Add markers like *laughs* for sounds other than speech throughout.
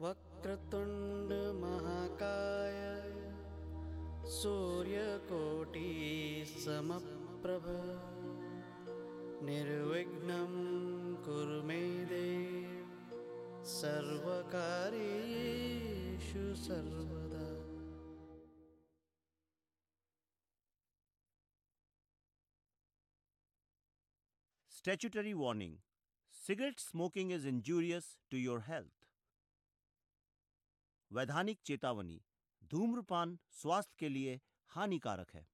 वक्रतुण्ड महाकाय सूर्यकोटि समप्रभ निर्विघ्नं कुरु मे देव सर्वकार्येषु सर्वदा Statutory warning Cigarette smoking is injurious to your health. वैधानिक चेतावनी धूम्रपान स्वास्थ्य के लिए हानिकारक है।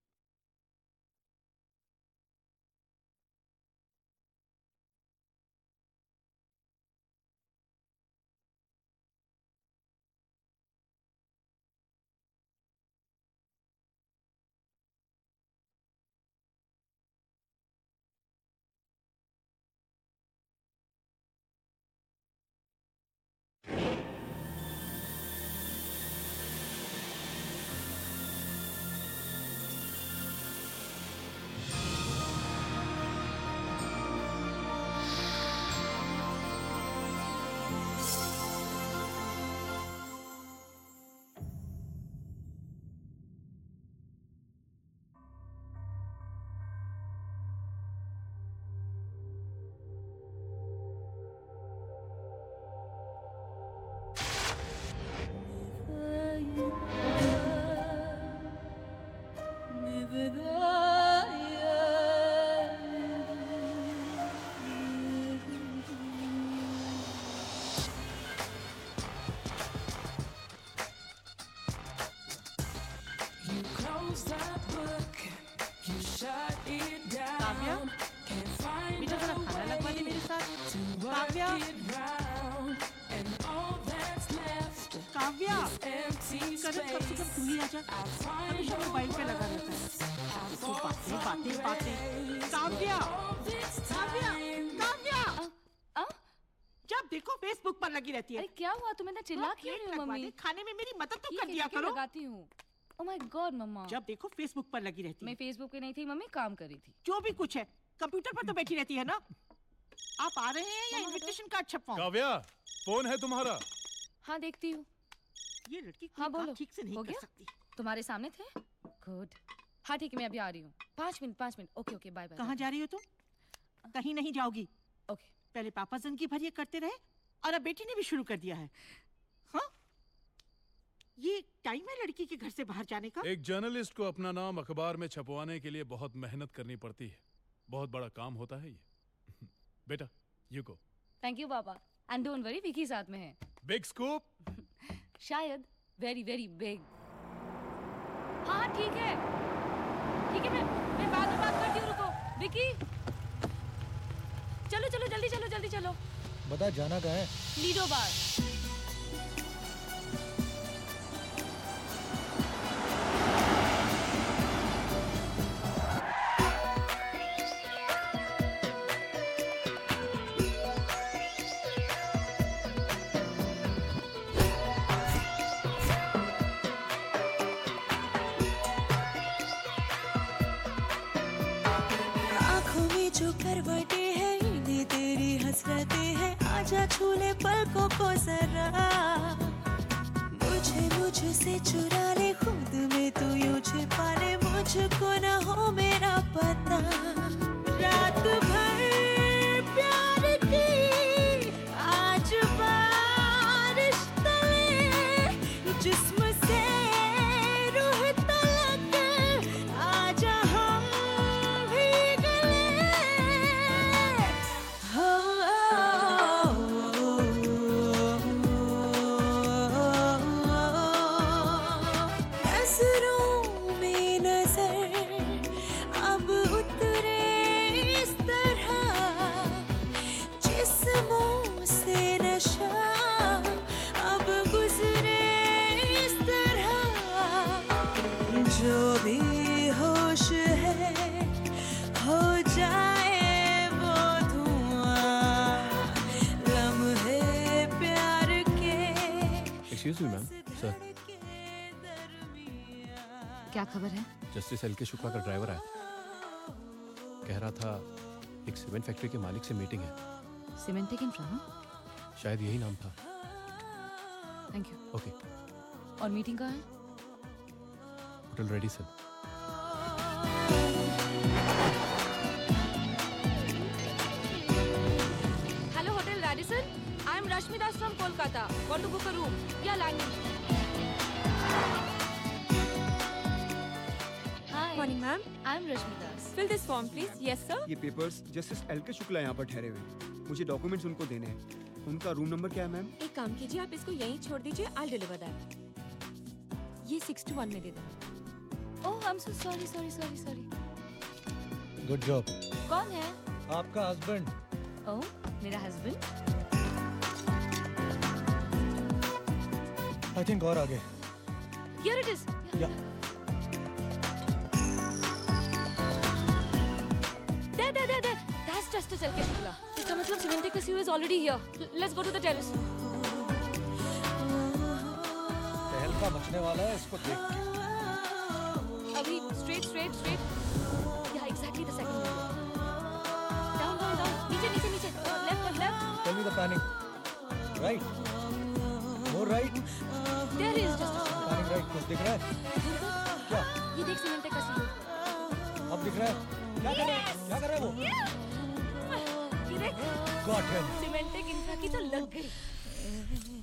रहती है। अरे क्या हुआ? तुम्हें इतना चिल्ला क्यों रही हो मम्मी? खाने में मेरी मदद तो कर दिया करो। लगाती हूँ। Oh my god mama. जब देखो फेसबुक पर लगी रहती मैं फेसबुक पे नहीं थी मम्मी काम कर रही थी। जो भी कुछ है कंप्यूटर पर तो बैठी रहती है ना? आप आ रहे हैं या इनविटेशन कार्ड छपवाऊं काव्या फ़ोन है तुम्हारा? हाँ देखती हूँ। ये लड़की हाँ, बोलो। ठीक से नहीं हो कर गया? सकती। तुम्हारे सामने थे? गुड हाँ ठीक है मैं अभी आ रही हूँ। पाँच मिनट पाँच minute. Okay okay bye bye कहाँ जा रही हो तुम? कहीं नहीं जाओगी। ओके पहले पापा जन की भर ये करते रहे और अब बेटी ने भी शुरू कर दिया है। हाँ? ये टाइम है लड़की के घर से बाहर जाने का? एक जर्नलिस्ट को अपना नाम अखबार में छपवाने के लिए बहुत मेहनत करनी पड़ती है। बहुत बड़ा काम होता है ये। *laughs* बेटा you go thank you papa and don't worry Vicky साथ में है। बिग स्कूप *laughs* शायद वेरी वेरी बिग हाँ ठीक है। ठीक है मैं मैं बाद में बात करती हूँ रुको। विकी चलो चलो जल्दी चलो जल्दी चलो। बता जाना कहाँ है? लीडो बार मुझसे चुरा क्या खबर है जस्टिस एल के शुक्ला का ड्राइवर आया कह रहा था एक सीमेंट फैक्ट्री के मालिक से मीटिंग है इन फ्रॉम शायद यही नाम था थैंक यू ओके और मीटिंग कहाँ है hotel ready sir Hello, Hotel Radisson. I'm Rashmi Das from Kolkata. Want to book a room? Yeah, landing. Hi. Morning ma'am I'm Rashmi Das. Fill this form please yes sir ये papers justice L K Shukla यहाँ पर ठहरे हुए मुझे documents उनको देने हैं। उनका रूम नंबर क्या है मैम एक काम कीजिए आप इसको यहीं छोड़ दीजिए आई डिलीवर दैट ये सिक्स टू वन में दे दो Oh, I'm so sorry, sorry, sorry, sorry. Good job कौन है? आपका हस्बैंड Oh, मेरा husband. आई थिंक और आगे। Here it is. या There, Just a चल के शुक्ला. इसका मतलब सीमेंटिक का is already here. L- Let's go to the terrace. तहलका मचने वाला है इसको देख के अभी straight, straight. Yeah, exactly the second one. Down, down, down. नीचे, नीचे, नीचे. Uh, left, left. Tell me the planning right more right just a second. Planning right कुछ दिख रहा है क्या ये देख सीमेंटिक का सीन. अब दिख रहा है क्या कर रहा है क्या कर रहा है वो ये. गॉट हिम सीमेंटिक इंफ्रा की तो लग गई.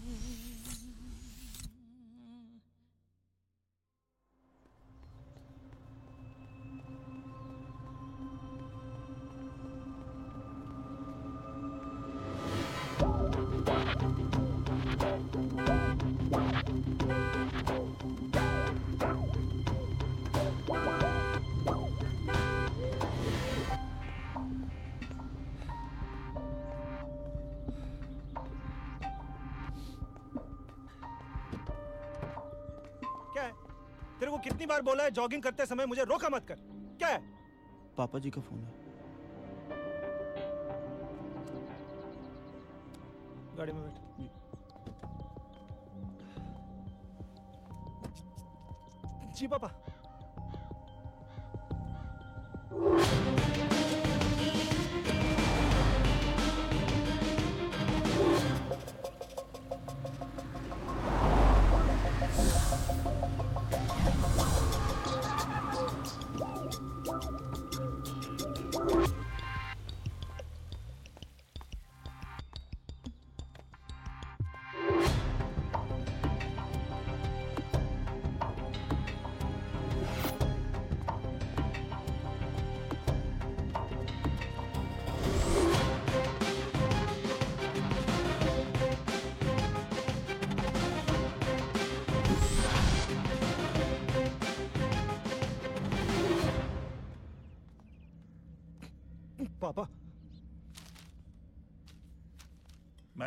कितनी बार बोला है जॉगिंग करते समय मुझे रोका मत कर। क्या है? पापा जी का फ़ोन है। गाड़ी में बैठ। जी। पापा पापा।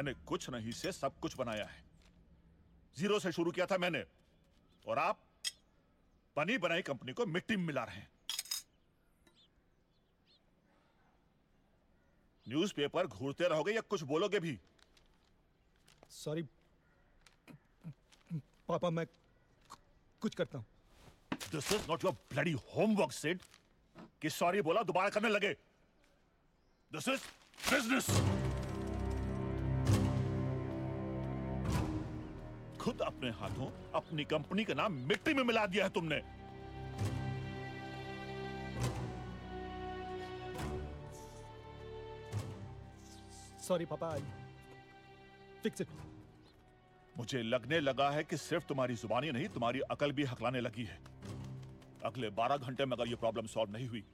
मैंने कुछ नहीं से सब कुछ बनाया है। ज़ीरो से शुरू किया था मैंने। और आप बनी बनाई कंपनी को मिट्टी में मिला रहे हैं। न्यूज़पेपर घूरते रहोगे या कुछ बोलोगे भी? सॉरी पापा मैं कुछ करता हूँ। This is not your bloody homework Sid कि सॉरी बोला दोबारा करने लगे। दिस इज़ बिज़नेस खुद अपने हाथों अपनी कंपनी का नाम मिट्टी में मिला दिया है तुमने। सॉरी पापा फिक्स इट मुझे लगने लगा है कि सिर्फ़ तुम्हारी जुबानी नहीं तुम्हारी अकल भी हकलाने लगी है। अगले 12 घंटे में अगर ये प्रॉब्लम सॉल्व नहीं हुई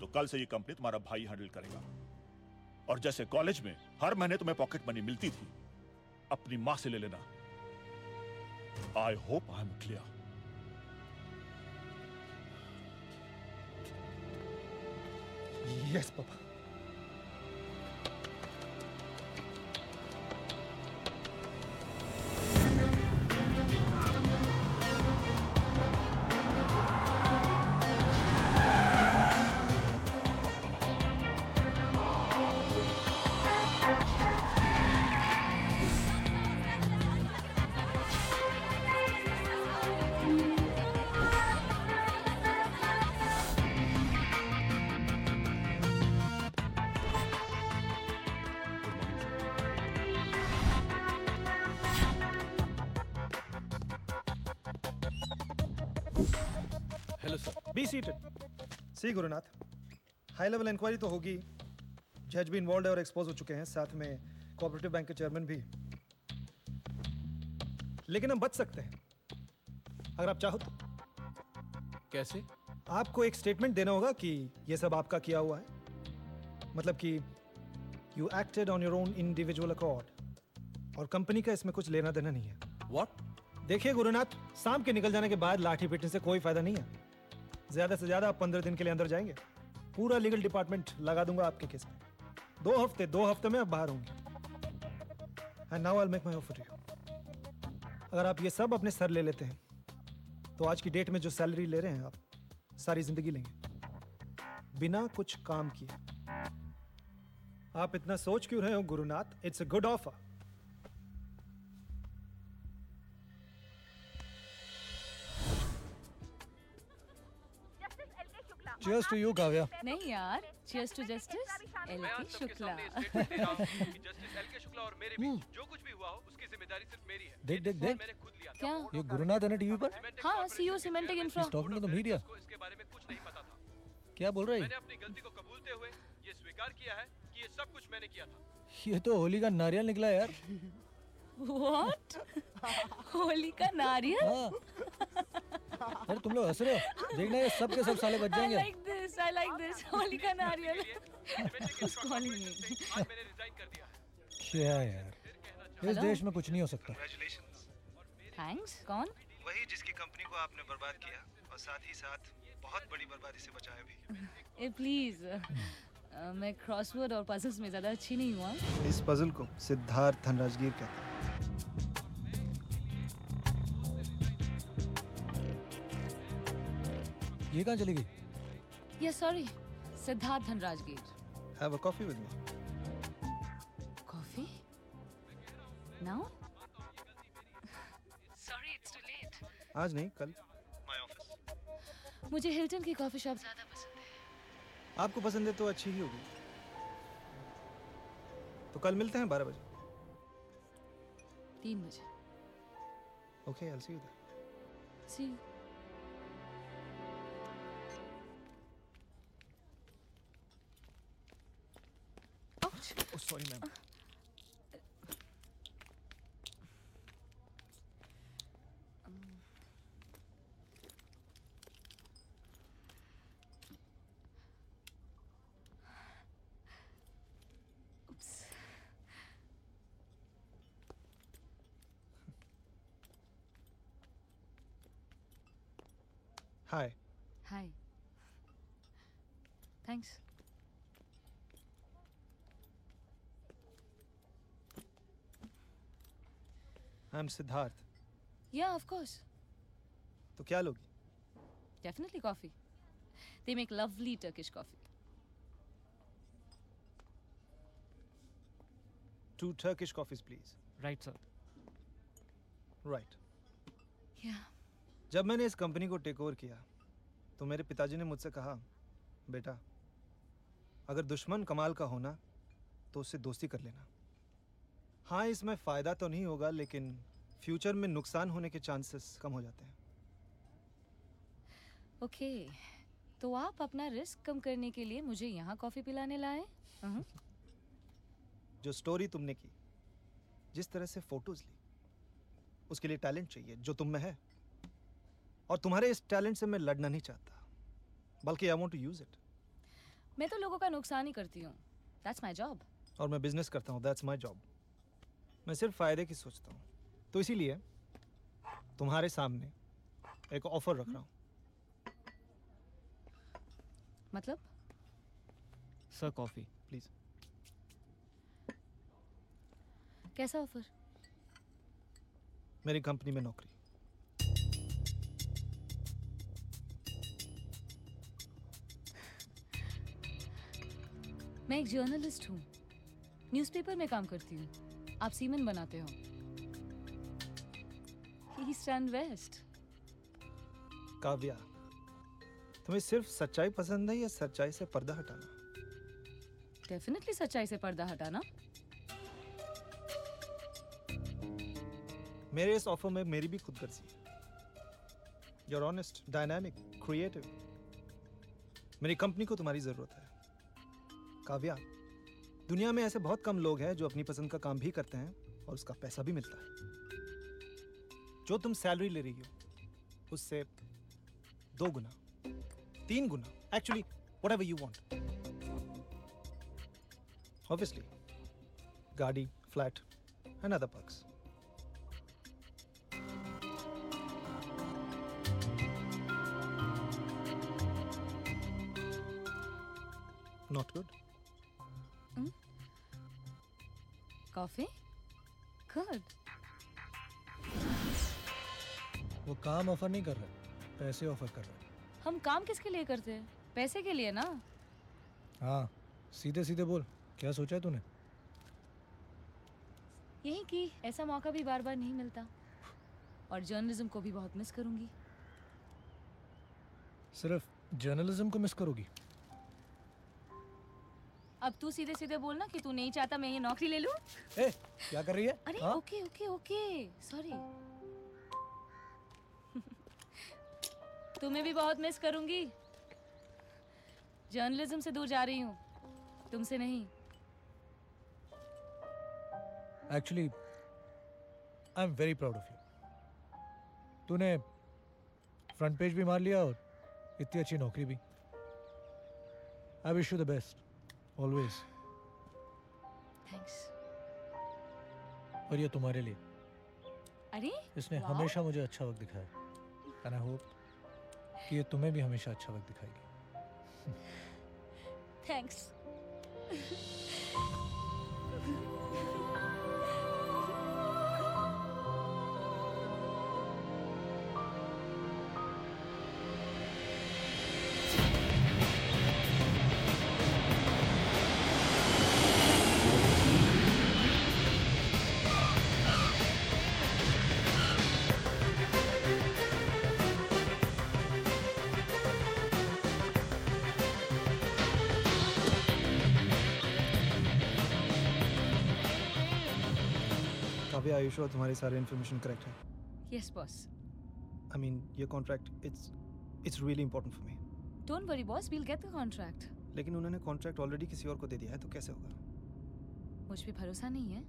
तो कल से ये कंपनी तुम्हारा भाई हैंडल करेगा। और जैसे कॉलेज में हर महीने तुम्हें पॉकेट मनी मिलती थी अपनी माँ से ले लेना। I hope I am clear yes seated C Gurunath high level inquiry तो होगी। जज भी इन्वॉल्व है और एक्सपोज हो चुके हैं साथ में कोऑपरेटिव बैंक के चेयरमैन भी। लेकिन हम बच सकते हैं। अगर आप चाहो तो। कैसे? आपको एक स्टेटमेंट देना होगा कि यह सब आपका किया हुआ है। मतलब कि you acted on your own individual accord और कंपनी का इसमें कुछ लेना देना नहीं है। व्हाट देखिए गुरुनाथ शाम के निकल जाने के बाद लाठी पीटने से कोई फ़ायदा नहीं है। ज़्यादा से ज़्यादा आप पंद्रह दिन के लिए अंदर जाएँगे। पूरा लीगल डिपार्टमेंट लगा दूँगा आपके केस में। दो हफ़्ते दो हफ़्ते में आप बाहर होंगे। And now I make my offer you अगर आप ये सब अपने सर ले लेते हैं तो आज की डेट में जो सैलरी ले रहे हैं आप, सारी ज़िंदगी लेंगे। बिना कुछ काम किए। आप इतना सोच क्यों रहे हो, Gurunath? It's a good offer Cheers to you, Kavya. नहीं यार cheers to justice L K Shukla जो कुछ भी हुआ हो उसकी ज़िम्मेदारी सिर्फ़ मेरी है। देख देख देख। क्या? ये गुरुनाथ है ना टीवी पर? हाँ CEO semantic infra He's talking to the media. क्या बोल रहा? है मैंने अपनी गलती को कबूलते हुए ये स्वीकार किया है कि ये सब कुछ मैंने किया था। ये तो होली का नारियल निकला यार। व्हाट होली का नारियल? हाँ। अरे तुम लोग हंस रहे हो? देखना ये सब के सब साले बच I जाएँगे। like this I like this Holi का नारियल। Who's calling me क्या यार। इस देश में कुछ नहीं हो सकता। थैंक्स कौन? वही जिसकी कंपनी को आपने बर्बाद किया और साथ ही साथ बहुत बड़ी बर्बादी से बचाया भी। *laughs* ए मैं क्रॉसवर्ड और पजल्स में ज़्यादा अच्छी नहीं हुआ इस पजल को सिद्धार्थ धनराजगीर कहते हैं। ये कहाँ चली गई? Yes sorry Siddharth Dhanrajgir. Have a coffee with me coffee now sorry it's too late आज नहीं कल। माय ऑफ़िस मुझे हिल्टन की कॉफ़ी शॉप ज़्यादा है आपको पसंद है तो अच्छी ही होगी। तो कल मिलते हैं बारह बजे। तीन बजे। Okay I see you there see Oh, sorry, ma'am. Hi. Hi thanks I'm Siddharth या ऑफ कोर्स तो क्या लोगी definitely coffee they make lovely Turkish coffee Two Turkish coffees, please. Right sir Right. या जब मैंने इस कंपनी को टेक ओवर किया तो मेरे पिताजी ने मुझसे कहा बेटा अगर दुश्मन कमाल का होना तो उससे दोस्ती कर लेना। हाँ इसमें फ़ायदा तो नहीं होगा लेकिन फ्यूचर में नुकसान होने के चांसेस कम हो जाते हैं। ओके okay, तो आप अपना रिस्क कम करने के लिए मुझे यहाँ कॉफ़ी पिलाने लाए? जो स्टोरी तुमने की जिस तरह से फ़ोटोज़ ली उसके लिए टैलेंट चाहिए जो तुम में है। और तुम्हारे इस टैलेंट से मैं लड़ना नहीं चाहता बल्कि I want to use it मैं तो लोगों का नुकसान ही करती हूँ। दैट्स माय जॉब और मैं बिज़नेस करता हूँ दैट्स माय जॉब मैं सिर्फ़ फ़ायदे की सोचता हूँ। तो इसीलिए तुम्हारे सामने एक ऑफ़र रख रहा हूँ। मतलब? सर कॉफ़ी प्लीज़ कैसा ऑफ़र मेरी कंपनी में नौकरी। मैं एक जर्नलिस्ट हूँ। न्यूज़पेपर में काम करती हूँ। आप सीमन बनाते हो। ईस्ट एंड वेस्ट काव्या तुम्हें सिर्फ़ सच्चाई पसंद है या सच्चाई से पर्दा हटाना? डेफिनेटली सच्चाई से पर्दा हटाना। मेरे इस ऑफ़र में मेरी भी खुदगर्जी है। You're honest, dynamic, creative. मेरी कंपनी को तुम्हारी ज़रूरत है। काव्या, दुनिया में ऐसे बहुत कम लोग हैं जो अपनी पसंद का काम भी करते हैं और उसका पैसा भी मिलता है। जो तुम सैलरी ले रही हो, उससे दो गुना, तीन गुना actually whatever you want obviously गाड़ी flat and other perks Not good. Coffee? Good वो काम ऑफ़र नहीं कर रहे पैसे ऑफ़र कर रहे। हम काम किसके लिए करते हैं? पैसे के लिए ना? हाँ सीधे सीधे बोल क्या सोचा है तूने? यही कि ऐसा मौका भी बार बार नहीं मिलता। और जर्नलिज्म को भी बहुत मिस करूँगी। सिर्फ़ जर्नलिज्म को मिस करोगी। अब तू सीधे सीधे बोलना कि तू नहीं चाहता मैं ये नौकरी ले लूँ। ए क्या कर रही है? अरे हाँ? ओके ओके ओके सॉरी *laughs* तुम्हें भी बहुत मिस करूँगी। जर्नलिज्म से दूर जा रही हूँ। तुमसे नहीं। Actually I am very proud of you तूने फ्रंट पेज भी मार लिया और इतनी अच्छी नौकरी भी। I wish you the best always thanks और ये तुम्हारे लिए। अरे इसने। हमेशा मुझे अच्छा वक्त दिखाया। एंड आई होप कि ये तुम्हें भी हमेशा अच्छा वक्त दिखाएगी। थैंक्स काव्या आयुष श्योर तुम्हारी सारी इन्फॉर्मेशन करेक्ट है। यस बॉस आई मीन ये contract it's it's really important for me don't worry boss we'll get the contract लेकिन उन्होंने कॉन्ट्रैक्ट ऑलरेडी किसी और को दे दिया है तो कैसे होगा? मुझ पे भरोसा नहीं है।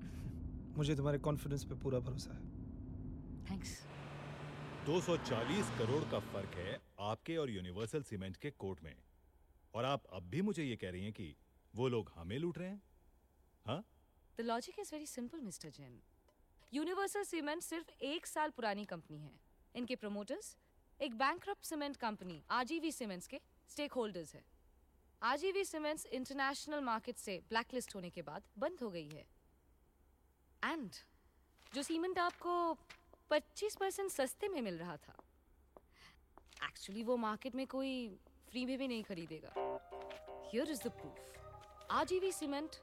*laughs* मुझे तुम्हारे कॉन्फिडेंस पे पूरा भरोसा है। थैंक्स 240 करोड़ का फ़र्क है आपके और यूनिवर्सल सीमेंट के कोर्ट में। और आप अब भी मुझे ये कह रही हैं कि वो लोग हमें लूट रहे हैं? हाँ? The logic is very simple mister Jain universal cement सिर्फ़ एक साल पुरानी कंपनी है। इनके प्रमोटर्स एक bank cement company Ajivi cements के स्टेक होल्डर्स है आजीवी सीमेंट्स इंटरनेशनल मार्केट से ब्लैकलिस्ट होने के बाद बंद हो गई है। एंड जो सीमेंट आपको 25 परसेंट सस्ते में मिल रहा था एक्चुअली वो मार्केट में कोई फ्री में भी नहीं खरीदेगा। Here is the proof Ajivi cement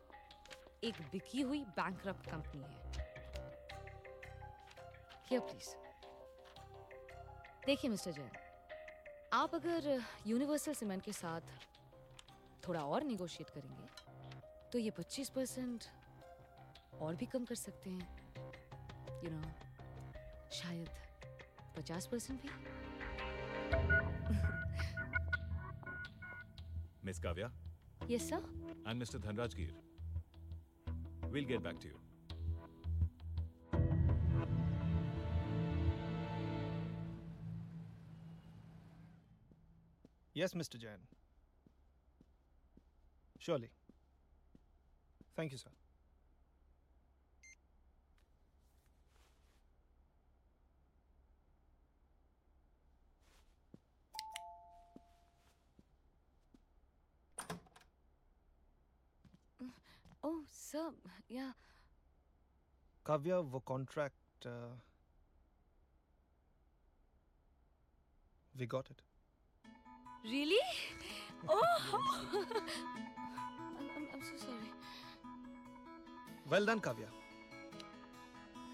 एक बिकी हुई बैंकरप्ट कंपनी है। प्लीज़ देखिए मिस्टर जैन आप अगर यूनिवर्सल सीमेंट के साथ थोड़ा और निगोशिएट करेंगे तो ये 25 परसेंट और भी कम कर सकते हैं। यू you नो know, शायद 50 परसेंट भी। Miss Kavya yes sir and mister Dhanrajgir we'll get back to you Yes, Mr. Jain. Surely. Thank you, sir. Oh sir या काव्या वो contract we got it Really? *laughs* Oh! I'm, I'm, I'm so sorry. Well done Kavya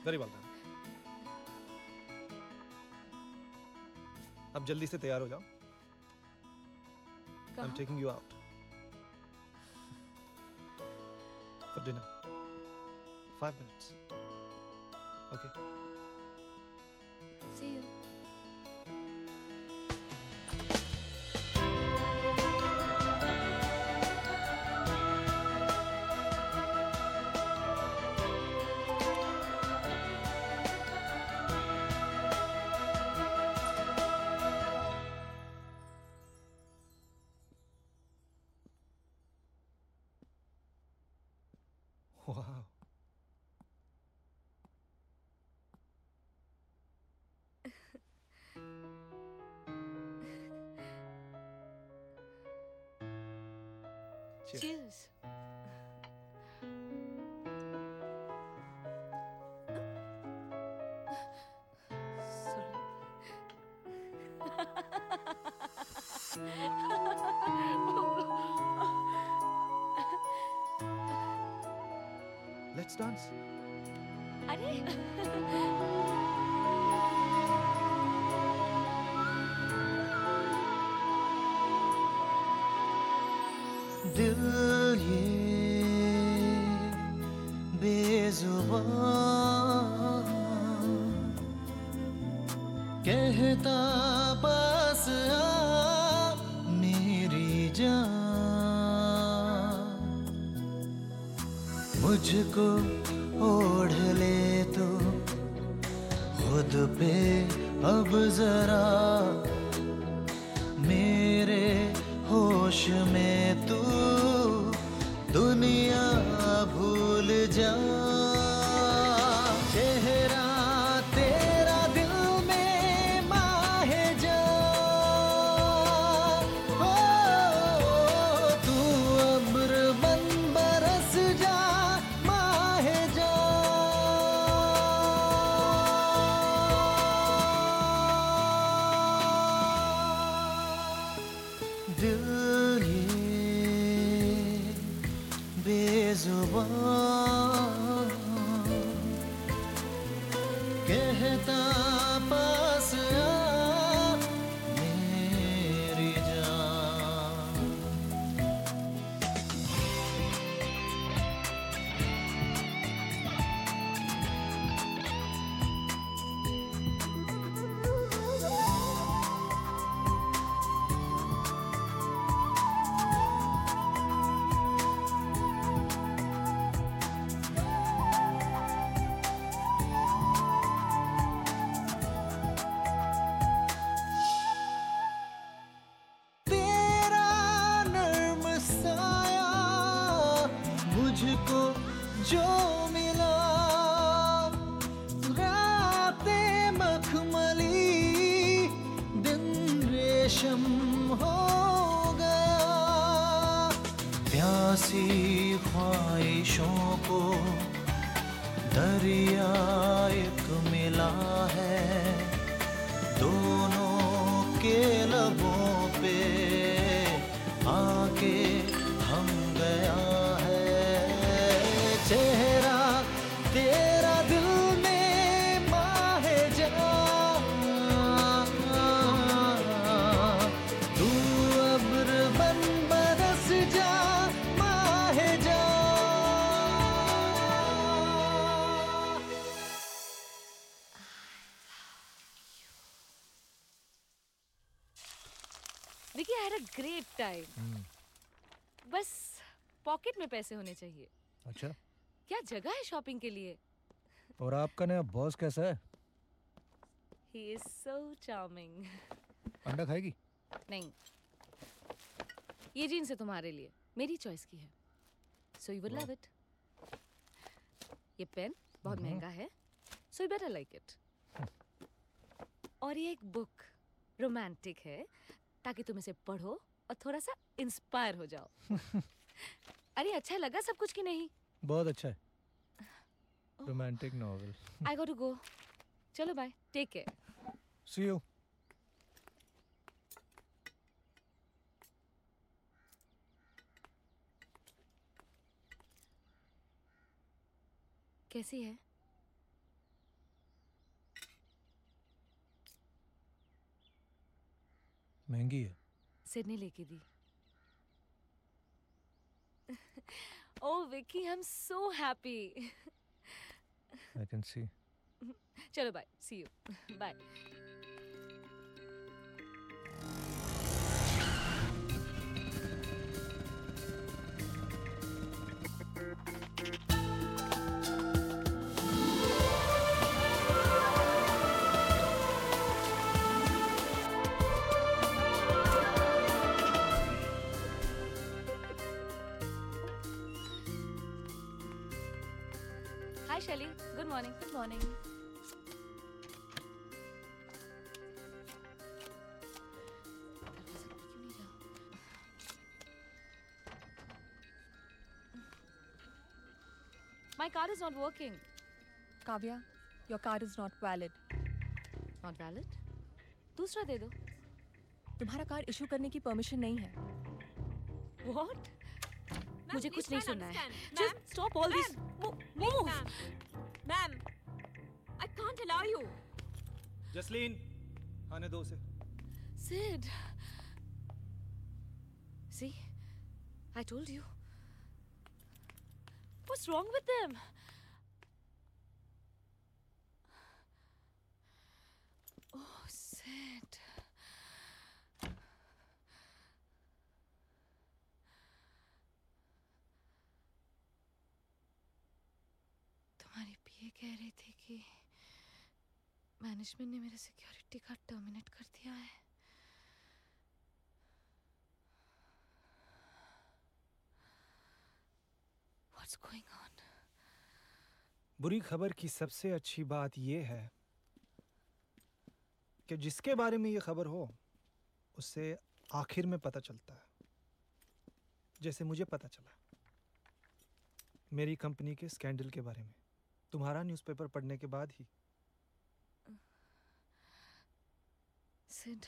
very well done अब जल्दी से तैयार हो जाओ। I am taking you out for dinner five minutes okay Cheers. Let's dance. अरे *laughs* दिल ये बेजुबान कहता बस आ मेरी जान। मुझको ओढ़ ले तो खुद पे अब जरा। दुनिया भूल जा। पैसे होने चाहिए। अच्छा। क्या जगह है शॉपिंग के लिए? और आपका नया बॉस कैसा है? ही इज़ सो चार्मिंग अंडा खाएगी? नहीं। ये जीन्स है तुम्हारे लिए। मेरी चॉइस की है। So you would love it ये पेन बहुत हम्म। महँगा है। So you better like it और ये एक बुक रोमांटिक है ताकि तुम इसे पढ़ो और थोड़ा सा इंस्पायर हो जाओ। *laughs* अरे अच्छा लगा सब कुछ कि नहीं? बहुत अच्छा है। Romantic novel. I go to go चलो bye take care see you कैसी है? महँगी है। सिडनी लेके दी। oh Vicky I am so happy I can see *laughs* चलो bye C you bye My card is not working. Kavya, your card is not valid. Not valid? दूसरा दे दो तुम्हारा card issue करने की परमिशन नहीं है What? मुझे कुछ नहीं सुनना है Just Just stop all this. Move. Ma'am, I can't allow you. Jasleen आने दो उसे Sid. See? I told you. What's wrong with them? Oh, Sid. तुम्हारी पीए कह रही थी कि मैनेजमेंट ने मेरा सिक्योरिटी कार्ड टर्मिनेट कर दिया है What's going on? बुरी खबर की सबसे अच्छी बात यह है कि जिसके बारे में ये खबर हो उससे आखिर में पता चलता है जैसे मुझे पता चला मेरी कंपनी के स्कैंडल के बारे में तुम्हारा न्यूज़पेपर पढ़ने के बाद ही Sid.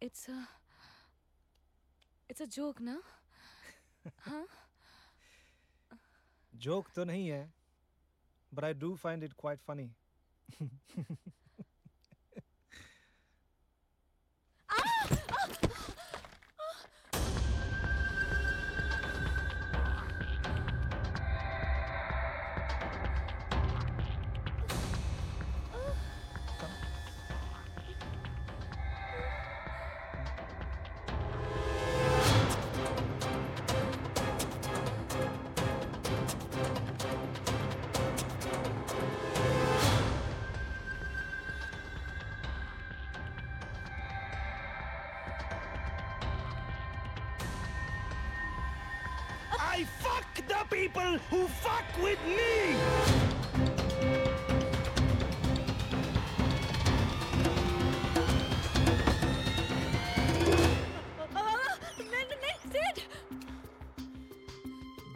It's a. It's a joke, na? Joke तो नहीं है but I do find it quite funny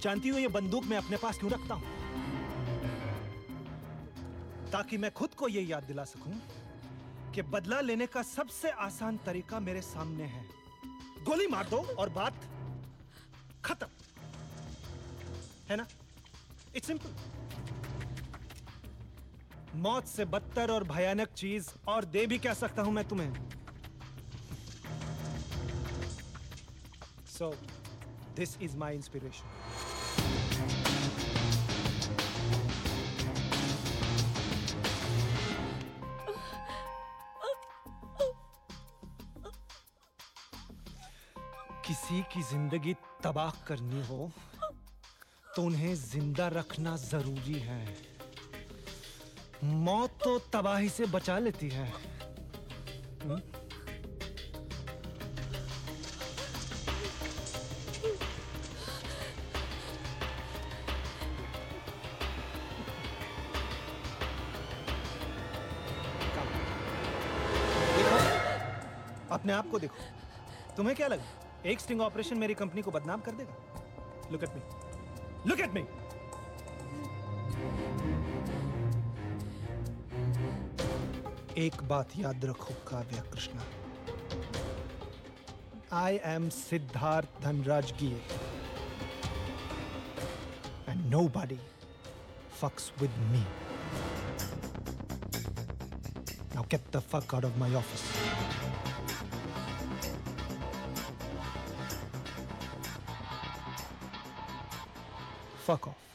जानती हो ये बंदूक मैं अपने पास क्यों रखता हूँ? ताकि मैं खुद को ये याद दिला सकूँ कि बदला लेने का सबसे आसान तरीका मेरे सामने है। गोली मार दो और बात खत्म। है ना? इट्स सिंपल मौत से बदतर और भयानक चीज़ और दे भी कह सकता हूँ मैं तुम्हें? So this is my inspiration की ज़िंदगी तबाह करनी हो तो उन्हें ज़िंदा रखना ज़रूरी है। मौत तो तबाही से बचा लेती है। हम्म? अपने आप को देखो। तुम्हें क्या लगा? एक स्टिंग ऑपरेशन मेरी कंपनी को बदनाम कर देगा। Look at me look at me एक बात याद रखो, Kavya Krishna. I am Siddharth Dhanraj गिए and nobody fucks with me Now get the fuck out of my office. Fuck off.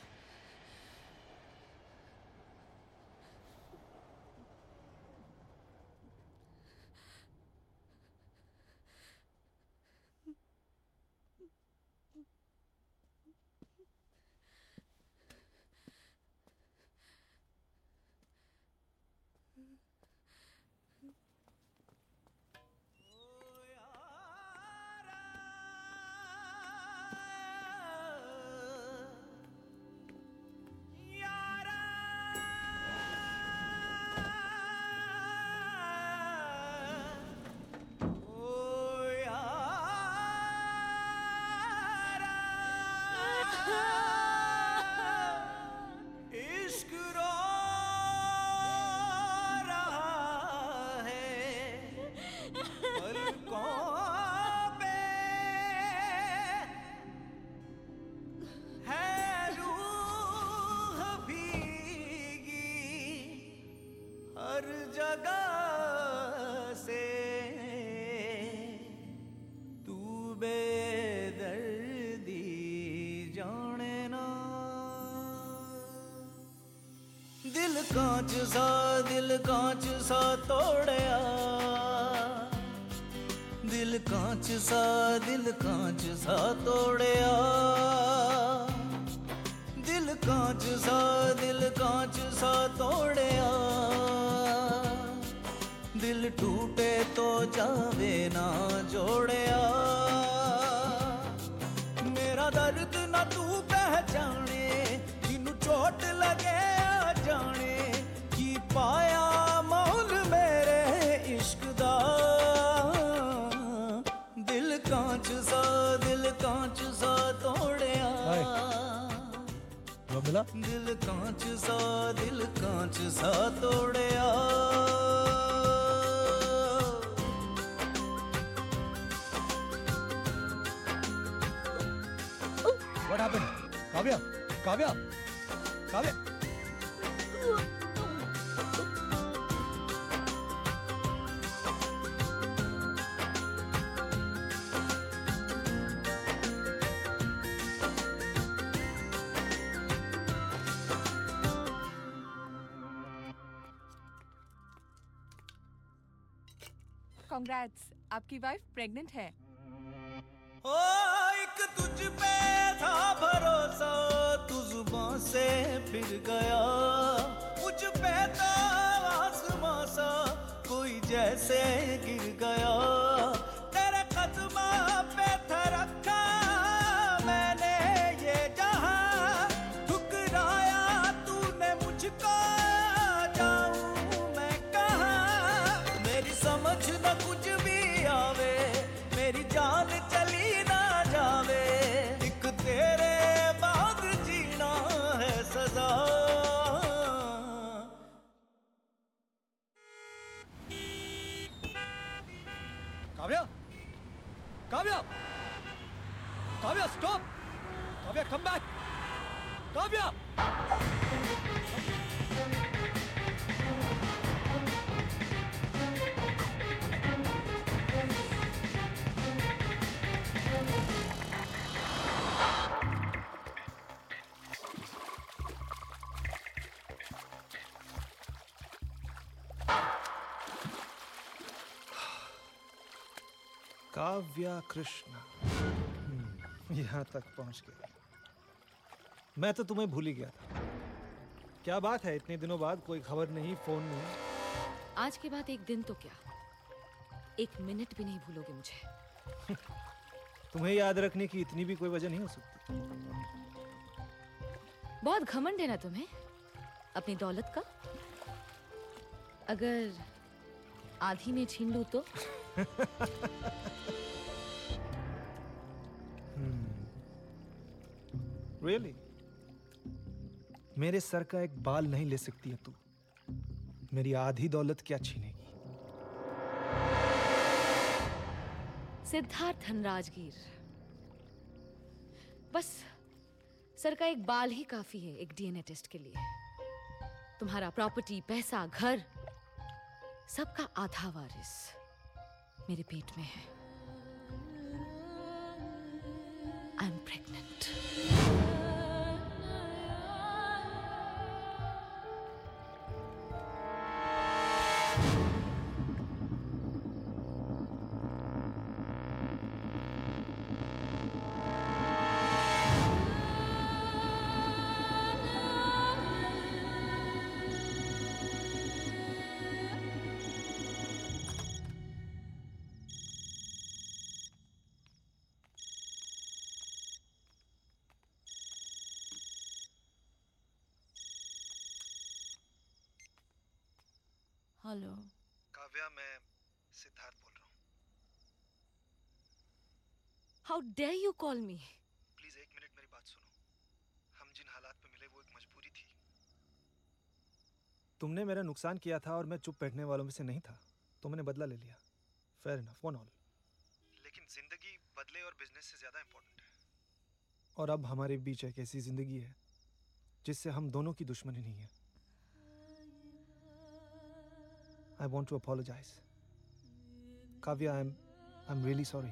कांच सा, दिल कांच सा तोड़या। दिल कांच सा, दिल कांच सा तोड़या। दिल कांच सा, दिल कांच सा तोड़या। दिल टूटे तो जावे ना जोड़या। मेरा दर्द ना तू पहचाने कांच सा दिल कांच सा तोड़या। What happened Kavya Kavya. आपकी वाइफ प्रेग्नेंट है। काव्या कृष्णा। हम्म, यहाँ तक पहुँच गए। मैं तो तुम्हें भूल ही गया था। क्या बात है इतने दिनों बाद कोई खबर नहीं फ़ोन नहीं। आज के बाद एक दिन तो क्या? एक मिनट भी नहीं भूलोगे मुझे। तुम्हें याद रखने की इतनी भी कोई वजह नहीं हो सकती। बहुत घमंड है ना तुम्हें? अपनी दौलत का? अगर आधी में छीन लू तो? *laughs* रियली मेरे सर का एक बाल नहीं ले सकती है तू। मेरी आधी दौलत क्या छीनेगी? सिद्धार्थ धनराजगीर। बस, सर का एक बाल ही काफ़ी है एक डीएनए टेस्ट के लिए। तुम्हारा प्रॉपर्टी पैसा, घर, सबका आधा वारिस मेरे पेट में है। I am pregnant dare you call me please एक मिनट मेरी बात सुनो। हम जिन हालात में मिले वो एक मजबूरी थी। तुमने मेरा नुकसान किया था और मैं चुप बैठने वालों में से नहीं था। तो मैंने बदला ले लिया। फेयर इनफ वन ऑल लेकिन ज़िंदगी बदले और बिज़नेस से ज़्यादा इंपॉर्टेंट है। और अब हमारे बीच एक ऐसी ज़िंदगी है जिससे हम दोनों की दुश्मनी नहीं है। I want to apologize Kavya I am I am really sorry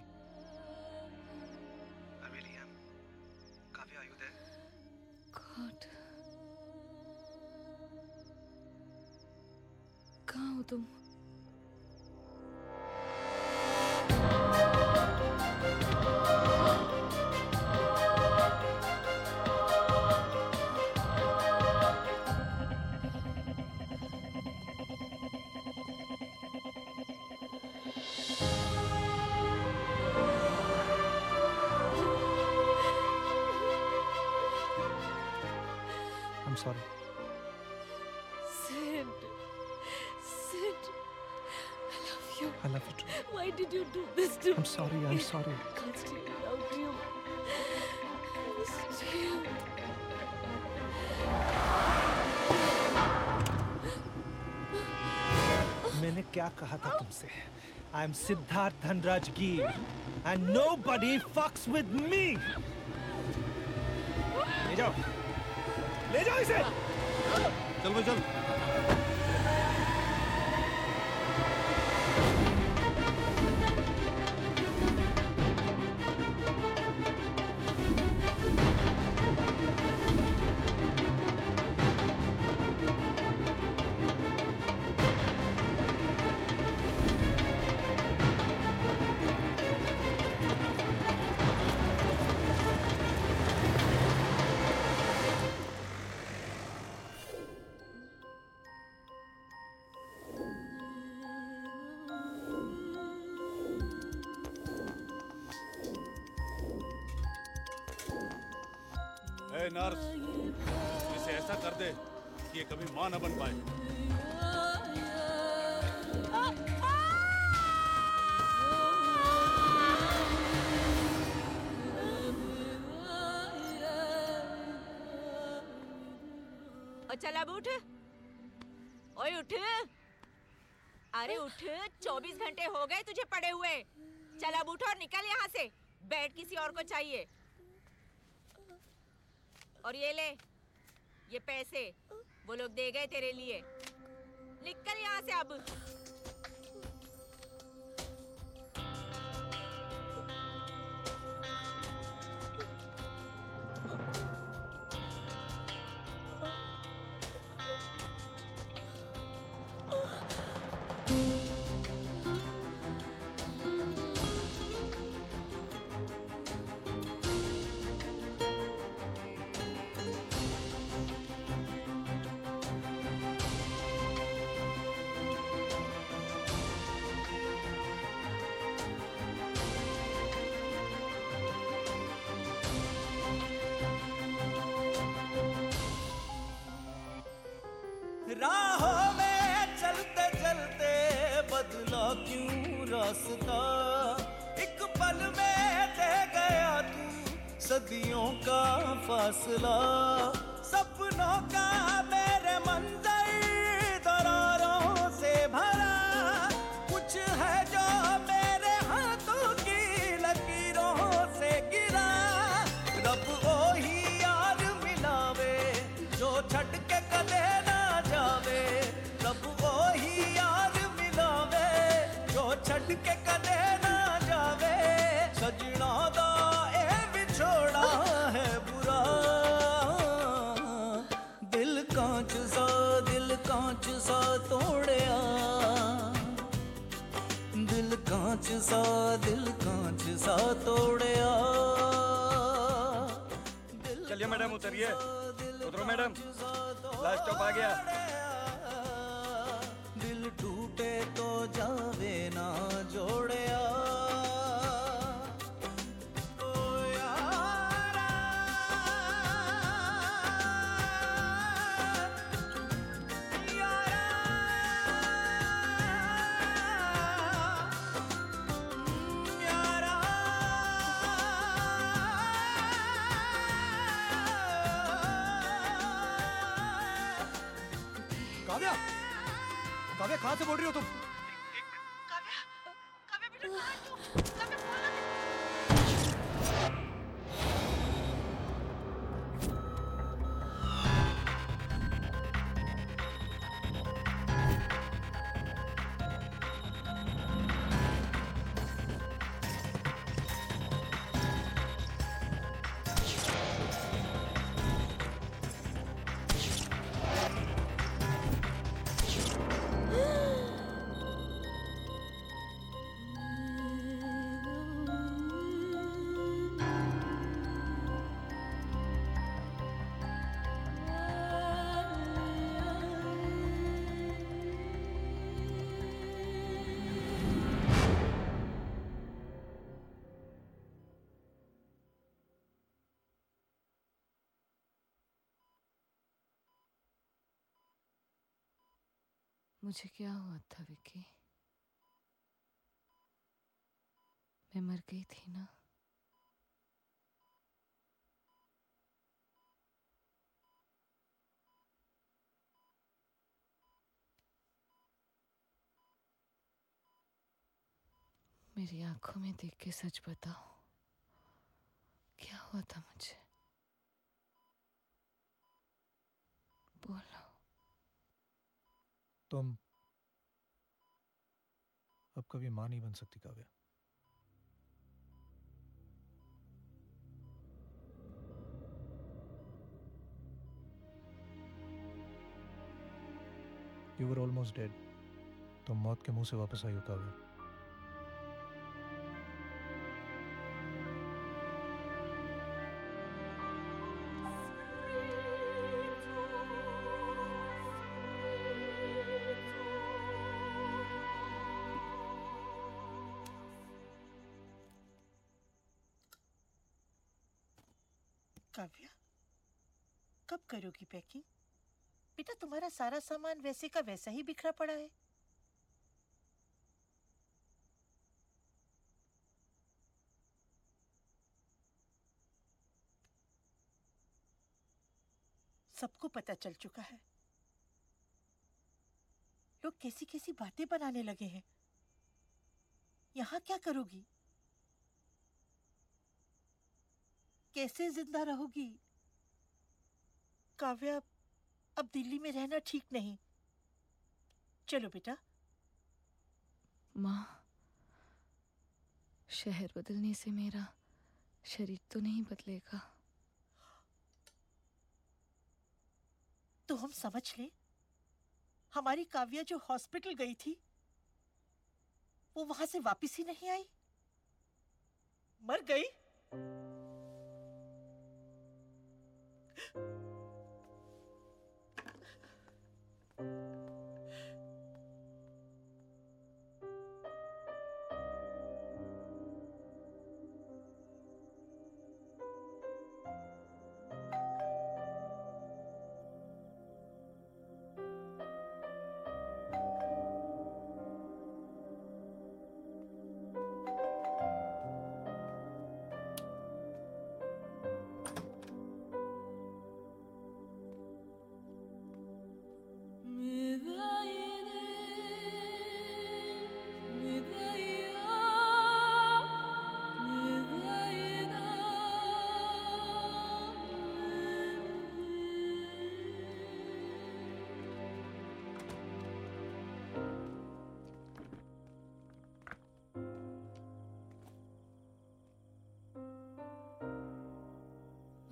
Still. मैंने क्या कहा था तुमसे? आई एम सिद्धार्थ धनराज गिर एंड नो बडी फक्स विद मी ले जाओ। ले जाओ इसे। चल चल। 24 घंटे हो गए तुझे पड़े हुए। चल अब उठो और निकल यहाँ से। बेड किसी और को चाहिए। और ये ले, ये पैसे, वो लोग दे गए तेरे लिए। निकल यहाँ से अब। फासला सपनों कांच सा दिल कांच सा तोड़या। चलिए मैडम उतरिए। उतरो मैडम। लास्ट स्टॉप आ गया। मुझे क्या हुआ था विक्की मैं मर गई थी ना? मेरी आँखों में देख के सच बताओ क्या हुआ था मुझे बोलो तुम अब कभी माँ नहीं बन सकती Kavya. You were almost dead तुम मौत के मुँह से वापस आई हो काव्या। करोगी पैकिंग बेटा, तुम्हारा सारा सामान वैसे का वैसा ही बिखरा पड़ा है। सबको पता चल चुका है। लोग कैसी कैसी बातें बनाने लगे हैं। यहाँ क्या करोगी? कैसे ज़िंदा रहोगी? काव्या अब दिल्ली में रहना ठीक नहीं। चलो बेटा। माँ शहर बदलने से मेरा शरीर तो नहीं बदलेगा। तो हम समझ लें हमारी काव्या जो हॉस्पिटल गई थी वो वहाँ से वापस ही नहीं आई? मर गई?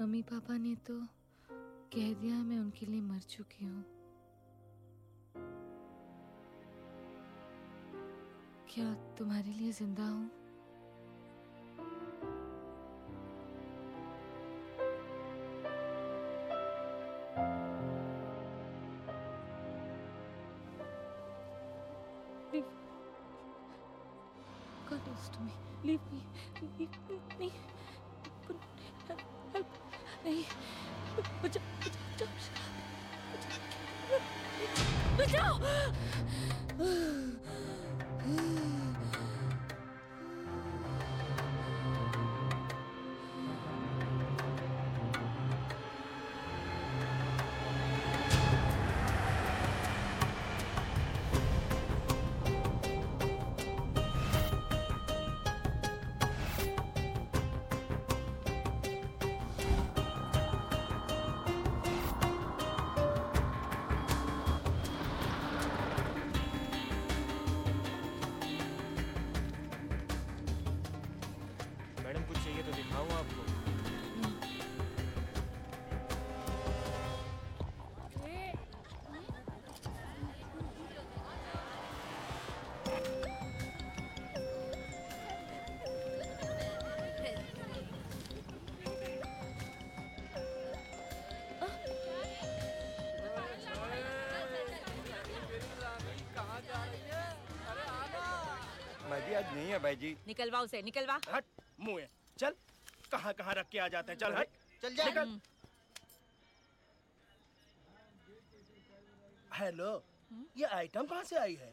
मम्मी पापा ने तो कह दिया, मैं उनके लिए मर चुकी हूँ। क्या तुम्हारे लिए ज़िंदा हूँ? आज नहीं है भाई जी निकलवा उसे निकलवा। हट मुँह है। चल कहाँ कहाँ रख के आ जाते हैं? चल हट। चल जा। हेलो ये आइटम कहाँ से आई है?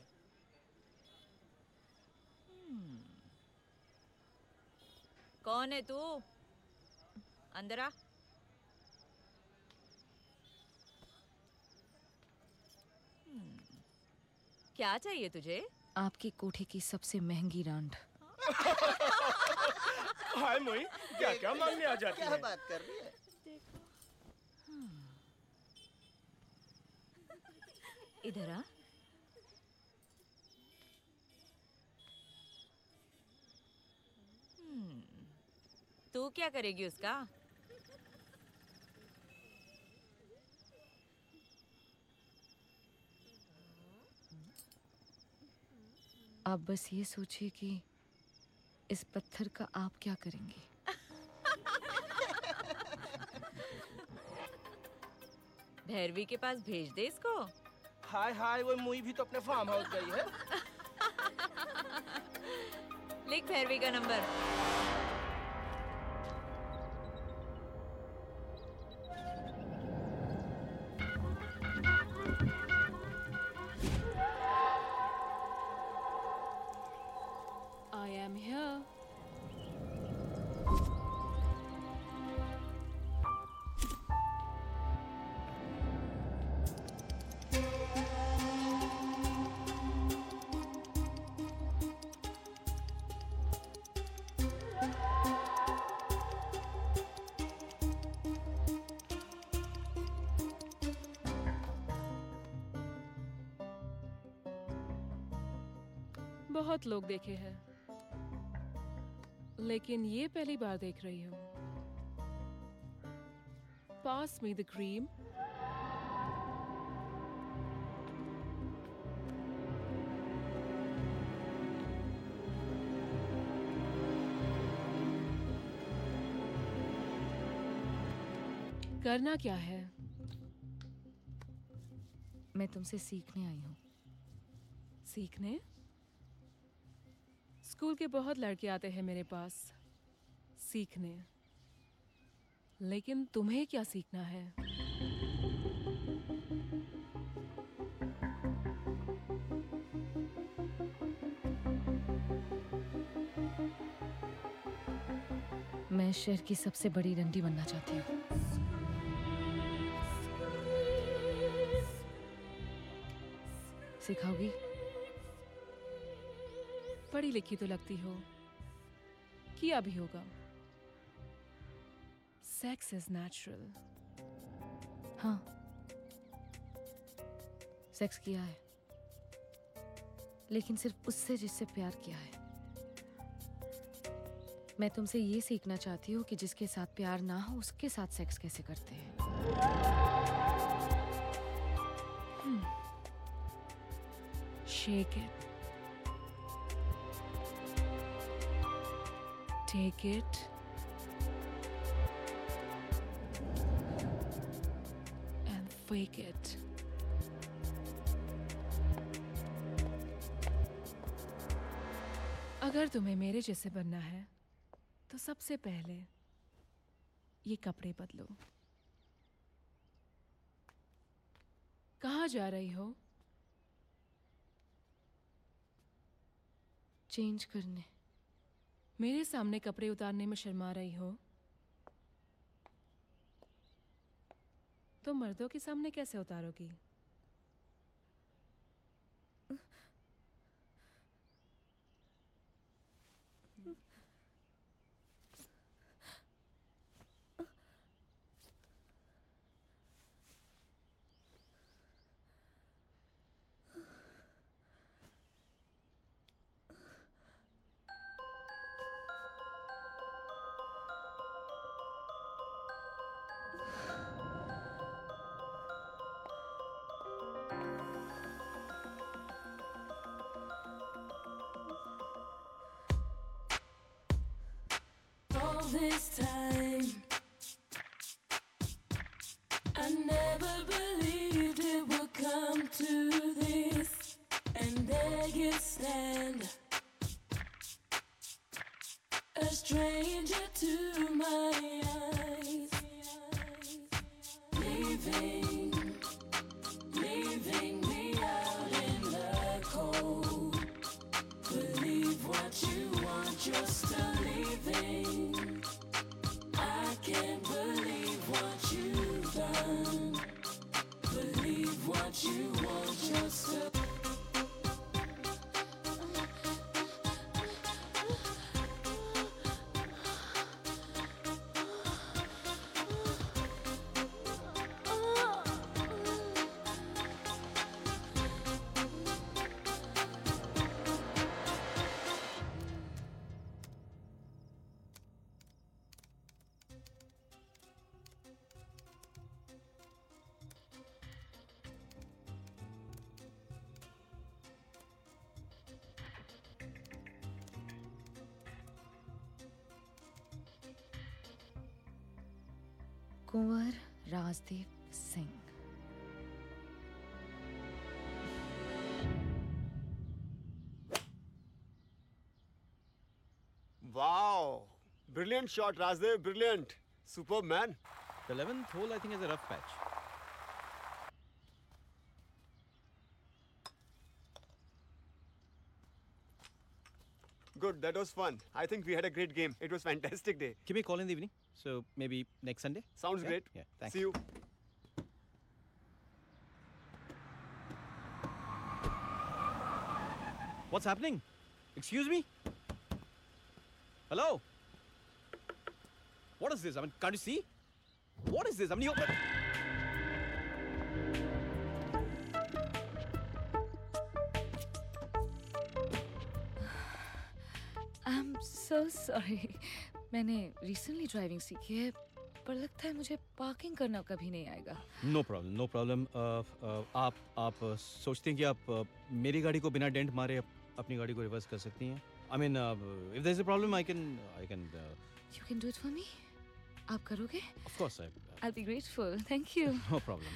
कौन है तू? अंदर आ। हम्म, क्या चाहिए तुझे? आपकी कोठी की सबसे महँगी रांड। हाय मोई क्या क्या मांगने आ जाती क्या है? बात कर रही है। इधर आ। हम्म, तू क्या करेगी उसका? आप बस ये सोचिए कि इस पत्थर का आप क्या करेंगे? *laughs* भैरवी के पास भेज दे इसको। हाय हाय वो मुई भी तो अपने फार्म हाउस गई है। *laughs* लिख भैरवी का नंबर। बहुत लोग देखे हैं। लेकिन ये पहली बार देख रही हूँ। पास मी द क्रीम करना क्या है? मैं तुमसे सीखने आई हूँ। सीखने? स्कूल के बहुत लड़के आते हैं मेरे पास, सीखने। लेकिन तुम्हें क्या सीखना है? मैं शहर की सबसे बड़ी रंडी बनना चाहती हूँ। सिखाओगी? पढ़ी लिखी तो लगती हो। किया भी होगा। सेक्स इज़ नेचुरल हाँ। सेक्स किया है। लेकिन सिर्फ़ उससे जिससे प्यार किया है। मैं तुमसे ये सीखना चाहती हूँ कि जिसके साथ प्यार ना हो, उसके साथ सेक्स कैसे करते हैं। Shake it. Take it. And fake it. अगर तुम्हें मेरे जैसे बनना है तो सबसे पहले ये कपड़े बदलो कहाँ जा रही हो चेंज करने मेरे सामने कपड़े उतारने में शर्मा रही हो। तो मर्दों के सामने कैसे उतारोगी? Kunwar Rajdev Singh. Wow brilliant shot Rajdev brilliant super man the whole I think is a rough patch That was fun. I think we had a great game. It was *laughs* fantastic day. Give me a call in the evening. So maybe next Sunday. Sounds Yeah? great. Yeah. Thanks. See you. What's happening? Excuse me? Hello? What is this? I mean, can't you see? What is this? I mean, you. Sorry मैंने recently driving सीखी है पर लगता है मुझे parking करना कभी नहीं आएगा। नो प्रॉब्लम नो प्रॉब्लम आप आप सोचते हैं कि आप uh, मेरी गाड़ी को बिना डेंट मारे अपनी गाड़ी को रिवर्स कर सकती हैं? I mean if there is a problem I can I can you can do it for me आप करोगे? Of course I I be grateful thank you no problem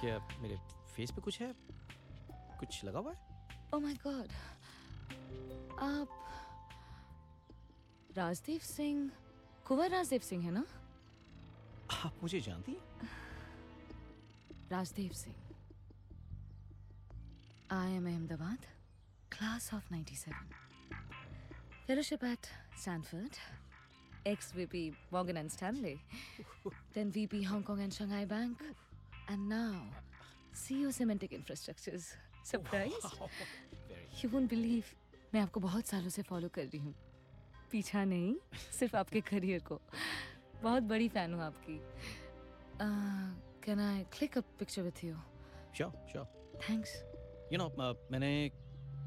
क्या मेरे फेस पे कुछ है? कुछ लगा हुआ है? ओह माय गॉड आप राजदीप सिंह कुंवर राजदीप सिंह है ना? आप मुझे जानती Rajdeep Singh. I am Ahmedabad class of 97 fellowship at Stanford ex VP Morgan and Stanley then VP Hong Kong and Shanghai bank and now CEO Semantic infrastructures surprise you won't believe मैं आपको बहुत सालों से follow कर रही हूँ। पीछा नहीं सिर्फ़ आपके करियर को। बहुत बड़ी फ़ैन हूँ आपकी। Can I click a picture with you sure sure thanks you know मैंने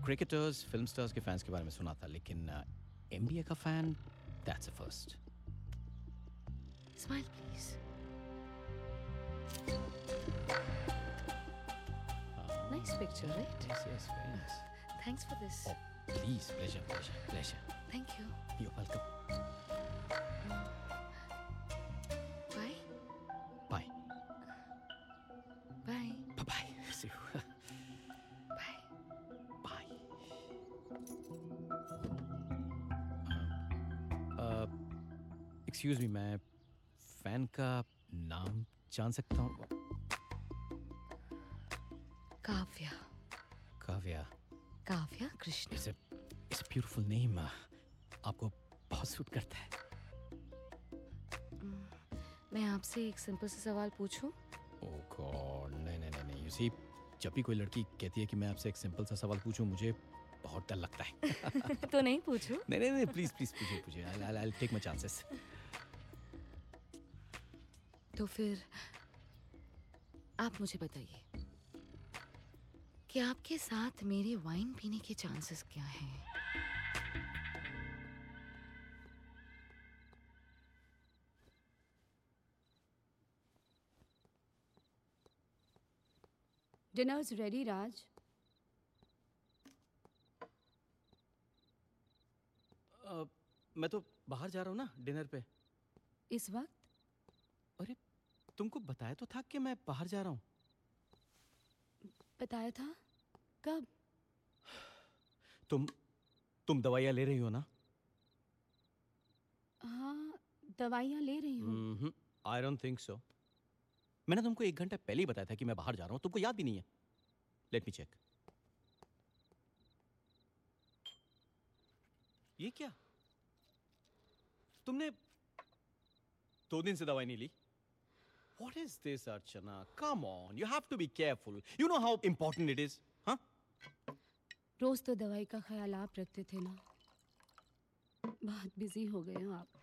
क्रिकेटर्स फ़िल्म स्टार्स के फैंस के बारे में सुना था लेकिन एमबीए का fan that's a first smile please Nice picture, right? Yes, yes, very nice. Thanks for this. Please, pleasure, pleasure, pleasure. Thank you. You're welcome. Bye. Bye. Bye. *laughs* Bye bye. See you. Bye. Bye. Excuse me मैं fan का नाम जान सकता हूँ Kavya Kavya Kavya Krishna. It's it's beautiful name आपको बहुत suit करता है। मैं आपसे एक सिंपल सा सवाल पूछूँ? ओह गॉड नहीं नहीं नहीं नहीं यू सी जब भी कोई लड़की कहती है कि मैं आपसे एक सिंपल सा सवाल पूछूँ मुझे बहुत डर लगता है। *laughs* तो नहीं पूछूँ? *laughs* नहीं नहीं नहीं प्लीज़ प्लीज़ पूछिए पूछिए I I take my chances तो फिर आप मुझे बताइए कि आपके साथ मेरे वाइन पीने के चांसेस क्या हैं? Dinner's ready, Raj. अ, मैं तो बाहर जा रहा हूँ ना डिनर पे। इस वक्त? अरे तुमको बताया तो था कि मैं बाहर जा रहा हूँ। बताया था? कब? तुम तुम दवाइयाँ ले रही हो ना? हाँ दवाइयाँ ले रही हूँ। आई डोंट थिंक सो मैंने तुमको एक घंटा पहले ही बताया था कि मैं बाहर जा रहा हूँ तुमको याद भी नहीं है। लेट मी चेक ये क्या? तुमने दो दिन से दवाई नहीं ली? What is this, Archana? Come on, you have to be careful. You know how important it is, huh? रोज तो दवाई का ख्याल आप रखते थे ना बहुत बिज़ी हो गए हो आप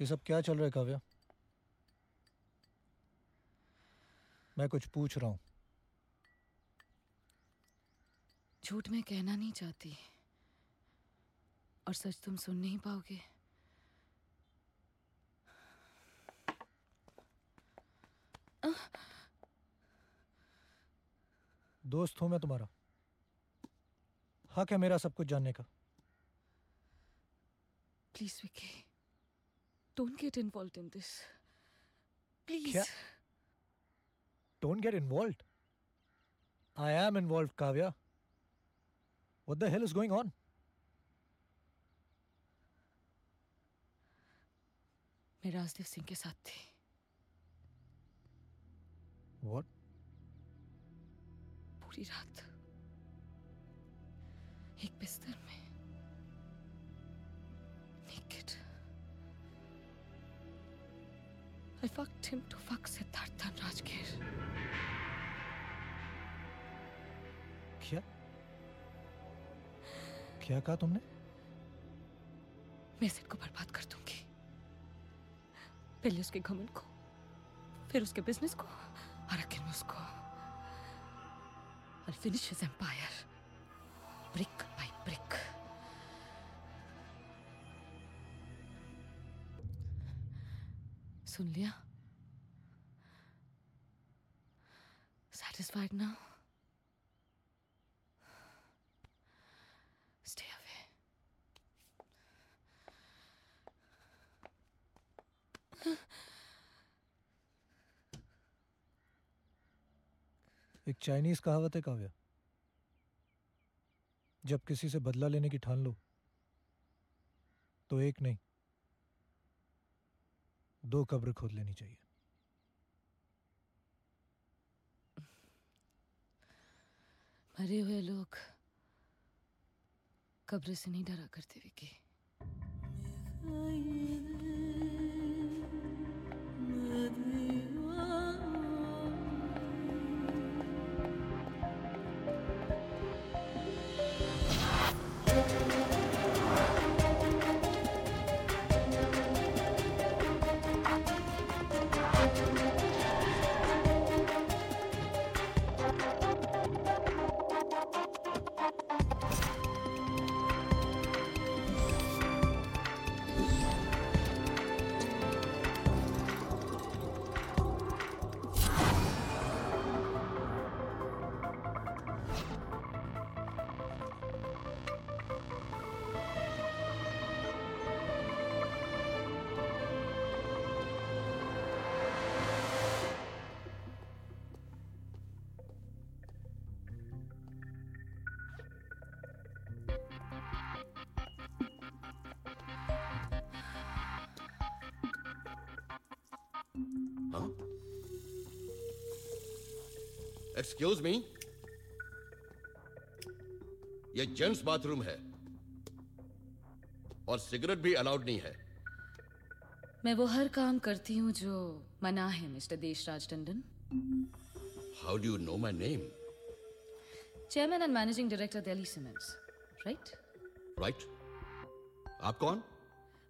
ये सब क्या चल रहा है काव्या? मैं कुछ पूछ रहा हूँ। झूठ में कहना नहीं चाहती। और सच तुम सुन नहीं पाओगे। दोस्त हूँ मैं तुम्हारा। हक है मेरा सब कुछ जानने का। Please Vicky. Don't get involve in this please क्या? Don't get involve I am involve Kavya what the hell is going on मैं राजदेव सिंह के साथ थी। व्हाट पूरी रात। एक बिस्तर। I fucked him to fuck Siddharth Dhanrajgir. क्या क्या कहा तुमने मैं सिड को बर्बाद कर दूँगी पहले उसके घमंड को फिर उसके बिज़नेस को और आखिर में उसको I'll finish his empire brick. Chinese कहावत है काव्या। जब किसी से बदला लेने की ठान लो तो एक नहीं दो कब्र खोद लेनी चाहिए। मरे हुए लोग कब्र से नहीं डरा करते विकी एक्सक्यूज मी ये जेंट्स बाथरूम है। और सिगरेट भी अलाउड नहीं है। मैं वो हर काम करती हूँ जो मना है mister Deshraj Tandon. How do you know my name chairman and managing director Delhi cements right right आप कौन?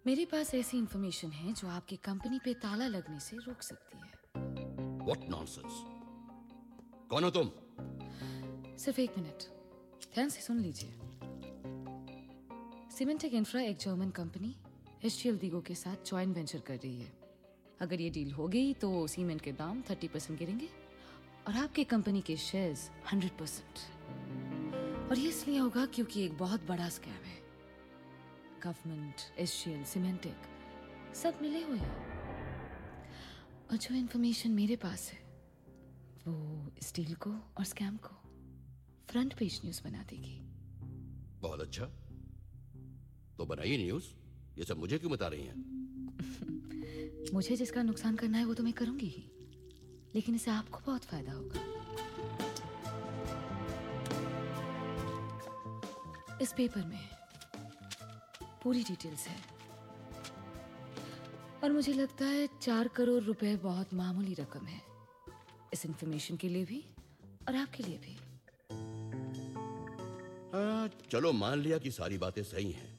मेरे पास ऐसी इंफॉर्मेशन है जो आपकी कंपनी पे ताला लगने से रोक सकती है। वॉट नॉनसेंस कौन हो तुम? सिर्फ़ एक मिनट। ध्यान से सुन लीजिए। सीमेंटेक इंफ्रा एक जर्मन कंपनी एच दीगो के साथ जॉइंट वेंचर कर रही है। अगर ये डील हो गई तो सीमेंट के दाम 30 परसेंट गिरेंगे और आपके कंपनी के शेयर्स 100 परसेंट और ये इसलिए होगा क्योंकि एक बहुत बड़ा स्कैम है। गवर्नमेंट एच सीमेंटेक सब मिले हुए हैं। और जो इंफॉर्मेशन मेरे पास है वो इस डील को और स्कैम को फ्रंट पेज न्यूज़ बना देगी। बहुत अच्छा। तो बनाइए न्यूज़। ये सब मुझे क्यों बता रही हैं? *laughs* मुझे जिसका नुकसान करना है वो तो मैं करूँगी ही। लेकिन इससे आपको बहुत फ़ायदा होगा। इस पेपर में पूरी डिटेल्स है। और मुझे लगता है चार करोड़ रुपए बहुत मामूली रकम है। इस इंफॉर्मेशन के लिए भी और आपके लिए भी। हाँ, चलो मान लिया कि सारी बातें सही हैं।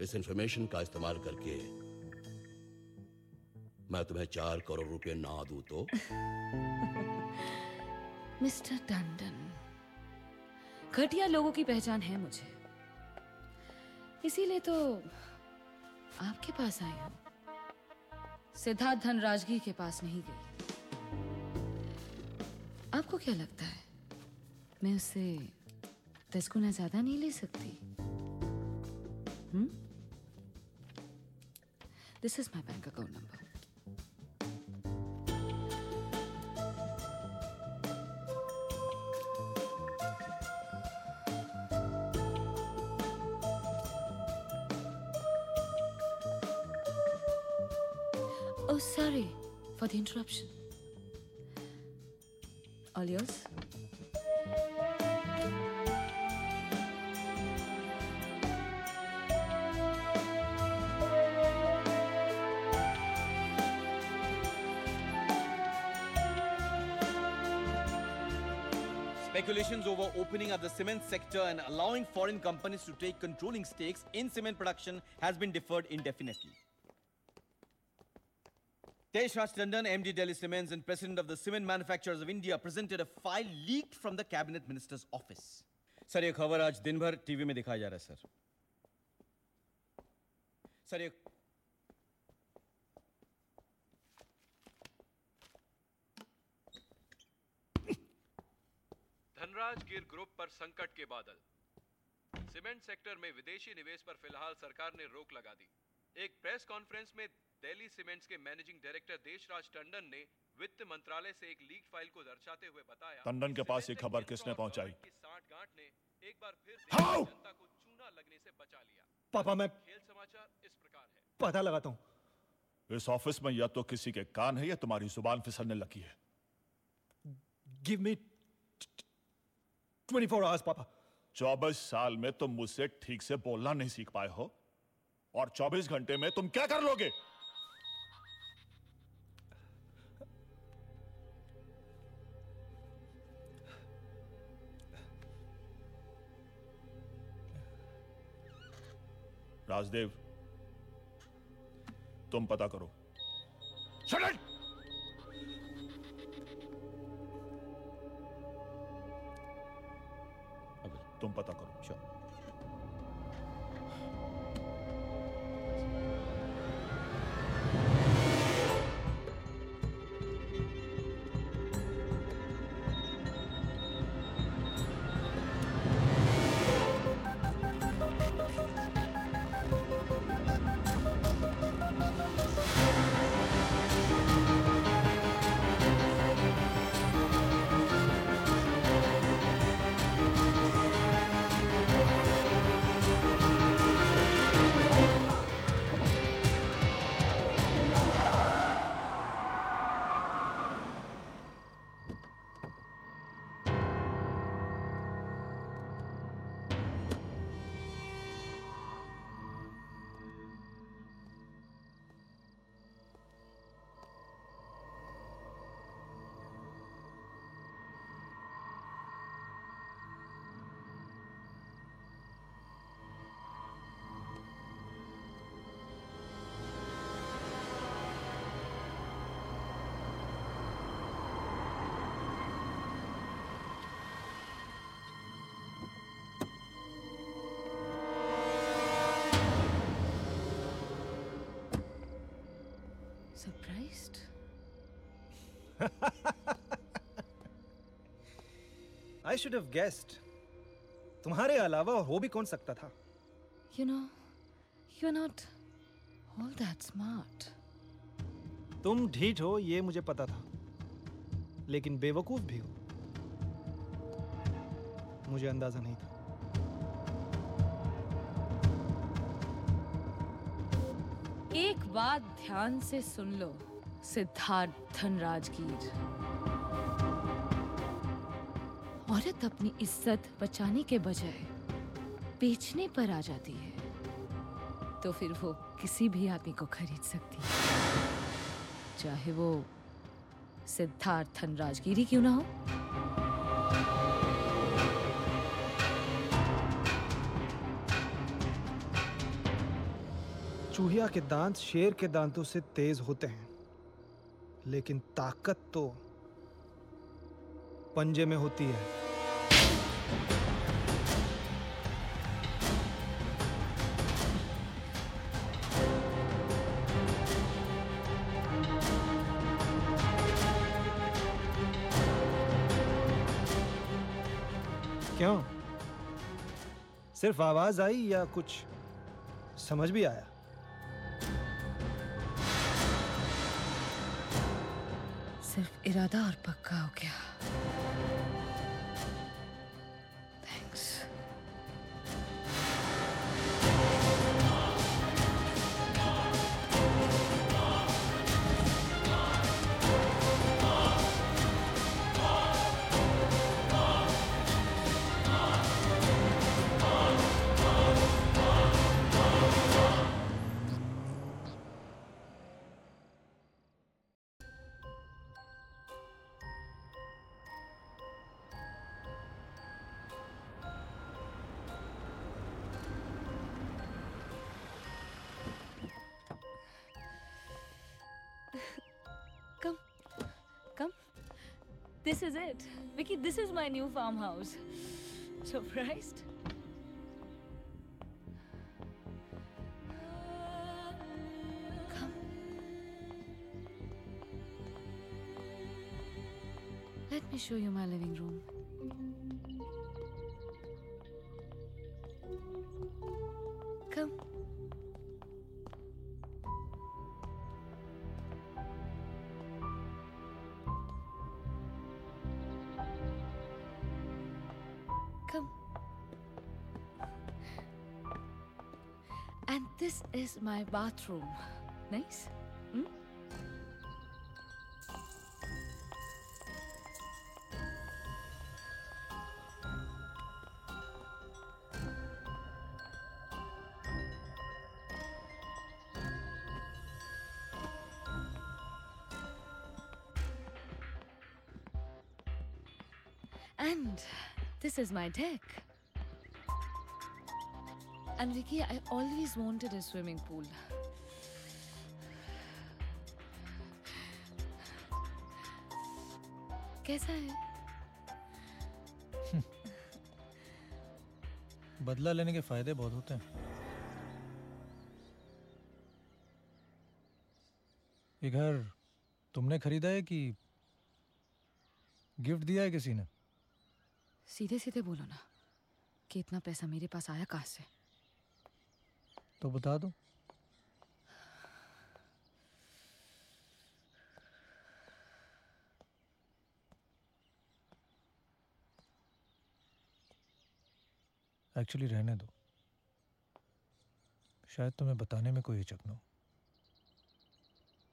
इस इंफॉर्मेशन का इस्तेमाल करके मैं तुम्हें चार करोड़ रुपए ना दूँ तो? *laughs* मिस्टर टंडन घटिया लोगों की पहचान है मुझे। इसीलिए तो आपके पास आई हूँ। सिद्धार्थ धनराजगी के पास नहीं गई। आपको क्या लगता है? मैं उससे दस गुना ज़्यादा नहीं ले सकती। This is my bank account number Oh, sorry for the interruption. All yours. Speculations over opening up the cement sector and allowing foreign companies to take controlling stakes in cement production has been deferred indefinitely. Teshraj Tandon, MD Delhi Cements and President of the Cement Manufacturers of India, presented a file leaked from the Cabinet Minister's office. Sir ये खबर आज दिन भर TV में दिखाया जा रहा है सर सर ये धनराज गिर ग्रुप पर संकट के बादल सीमेंट सेक्टर में विदेशी निवेश पर फ़िलहाल सरकार ने रोक लगा दी एक प्रेस कॉन्फ्रेंस में दिल्ली सीमेंट्स के मैनेजिंग डायरेक्टर देशराज टंडन ने वित्त मंत्रालय से एक लीक फ़ाइल को दर्शाते हुए बताया टंडन के पास ये खबर किसने पहुंचाई? कि साठ गांठ ने एक बार फिर जनता को चूना लगने से बचा लिया। पापा मैं खेल समाचार इस प्रकार है। पता लगाता हूँ। इस ऑफ़िस में या तो किसी के कान है या तुम्हारी ज़ुबान फिसलने लगी है। गिव मी 24 आवर्स पापा। चौबीस साल में तुम मुझसे ठीक से बोलना नहीं सीख पाए हो। और 24 घंटे में तुम क्या कर लोगे? राजदेव तुम पता करो। सडन तुम पता करो। Sure I should have guessed तुम्हारे अलावा और हो भी कौन सकता था? You know, you're not all that smart. तुम ढीठ हो ये मुझे पता था। लेकिन बेवकूफ़ भी हो। मुझे अंदाज़ा नहीं था। एक बात ध्यान से सुन लो। सिद्धार्थ धनराज धनराजगीर। औरत अपनी इज़्ज़त बचाने के बजाय बेचने पर आ जाती है तो फिर वो किसी भी आदमी को खरीद सकती है। चाहे वो सिद्धार्थ धनराजगिरी क्यों ना हो। चूहिया के दांत शेर के दांतों से तेज होते हैं। लेकिन ताकत तो पंजे में होती है। क्यों? सिर्फ़ आवाज़ आई या कुछ समझ भी आया? इरादा और पक्का हो गया। This is it. Vicky, this is my new farmhouse. Surprised? Come. Let me show you my living room. This is my bathroom. Nice? Hmm? And this is my deck. And Vicky, I always wanted a swimming pool. कैसा है? *laughs* बदला लेने के फ़ायदे बहुत होते हैं। ये घर तुमने खरीदा है कि गिफ्ट दिया है किसी ने? सीधे सीधे बोलो ना कि इतना पैसा मेरे पास आया कहाँ से? तो बता दो। एक्चुअली रहने दो। शायद तुम्हें बताने में कोई हिचक ना हो,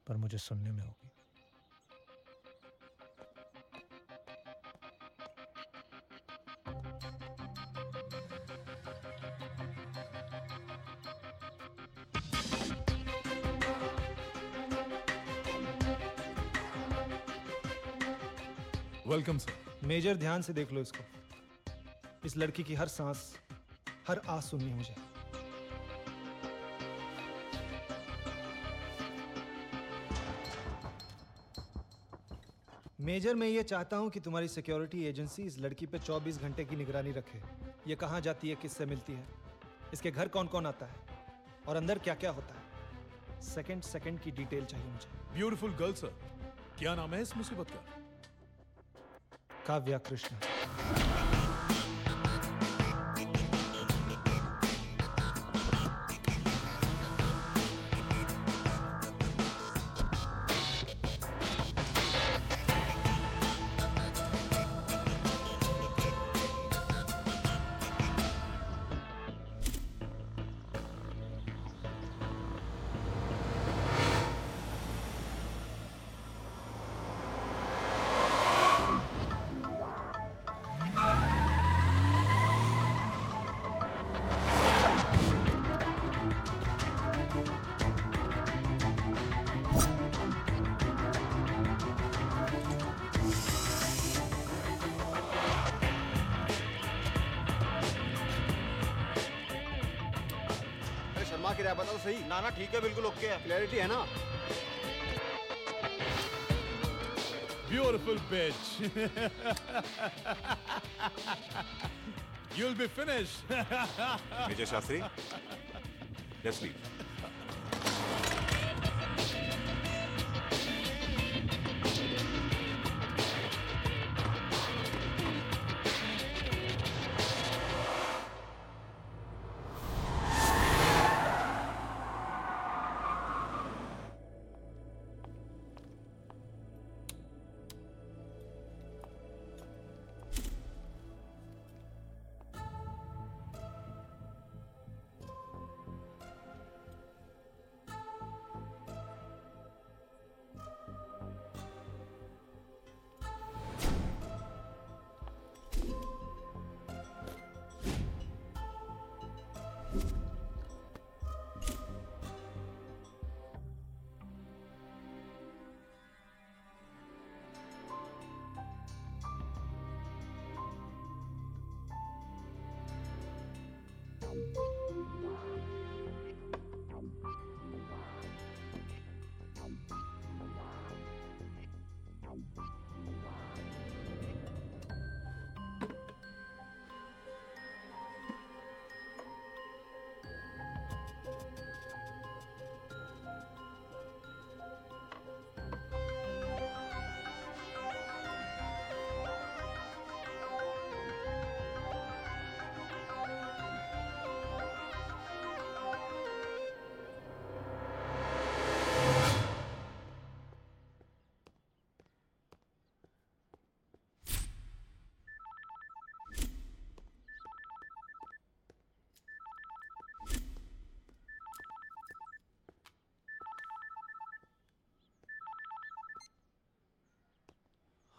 पर मुझे सुनने में होगी। वेलकम सर मेजर ध्यान से देख लो इसको। इस लड़की की हर सांस हर आस सुननी है मुझे मेजर मैं ये चाहता हूँ कि तुम्हारी सिक्योरिटी एजेंसी इस लड़की पे 24 घंटे की निगरानी रखे। ये कहाँ जाती है किससे मिलती है? इसके घर कौन कौन आता है? और अंदर क्या क्या होता है? सेकंड सेकंड की डिटेल चाहिए मुझे। ब्यूटीफुल गर्ल सर क्या नाम है इस मुसीबत का? काव्या कृष्णा अरे है की राय बता तो सही। ना ना ठीक है बिल्कुल ओके है। क्लैरिटी है ना? Beautiful bitch. You'll be finish Vijay Shastri let's leave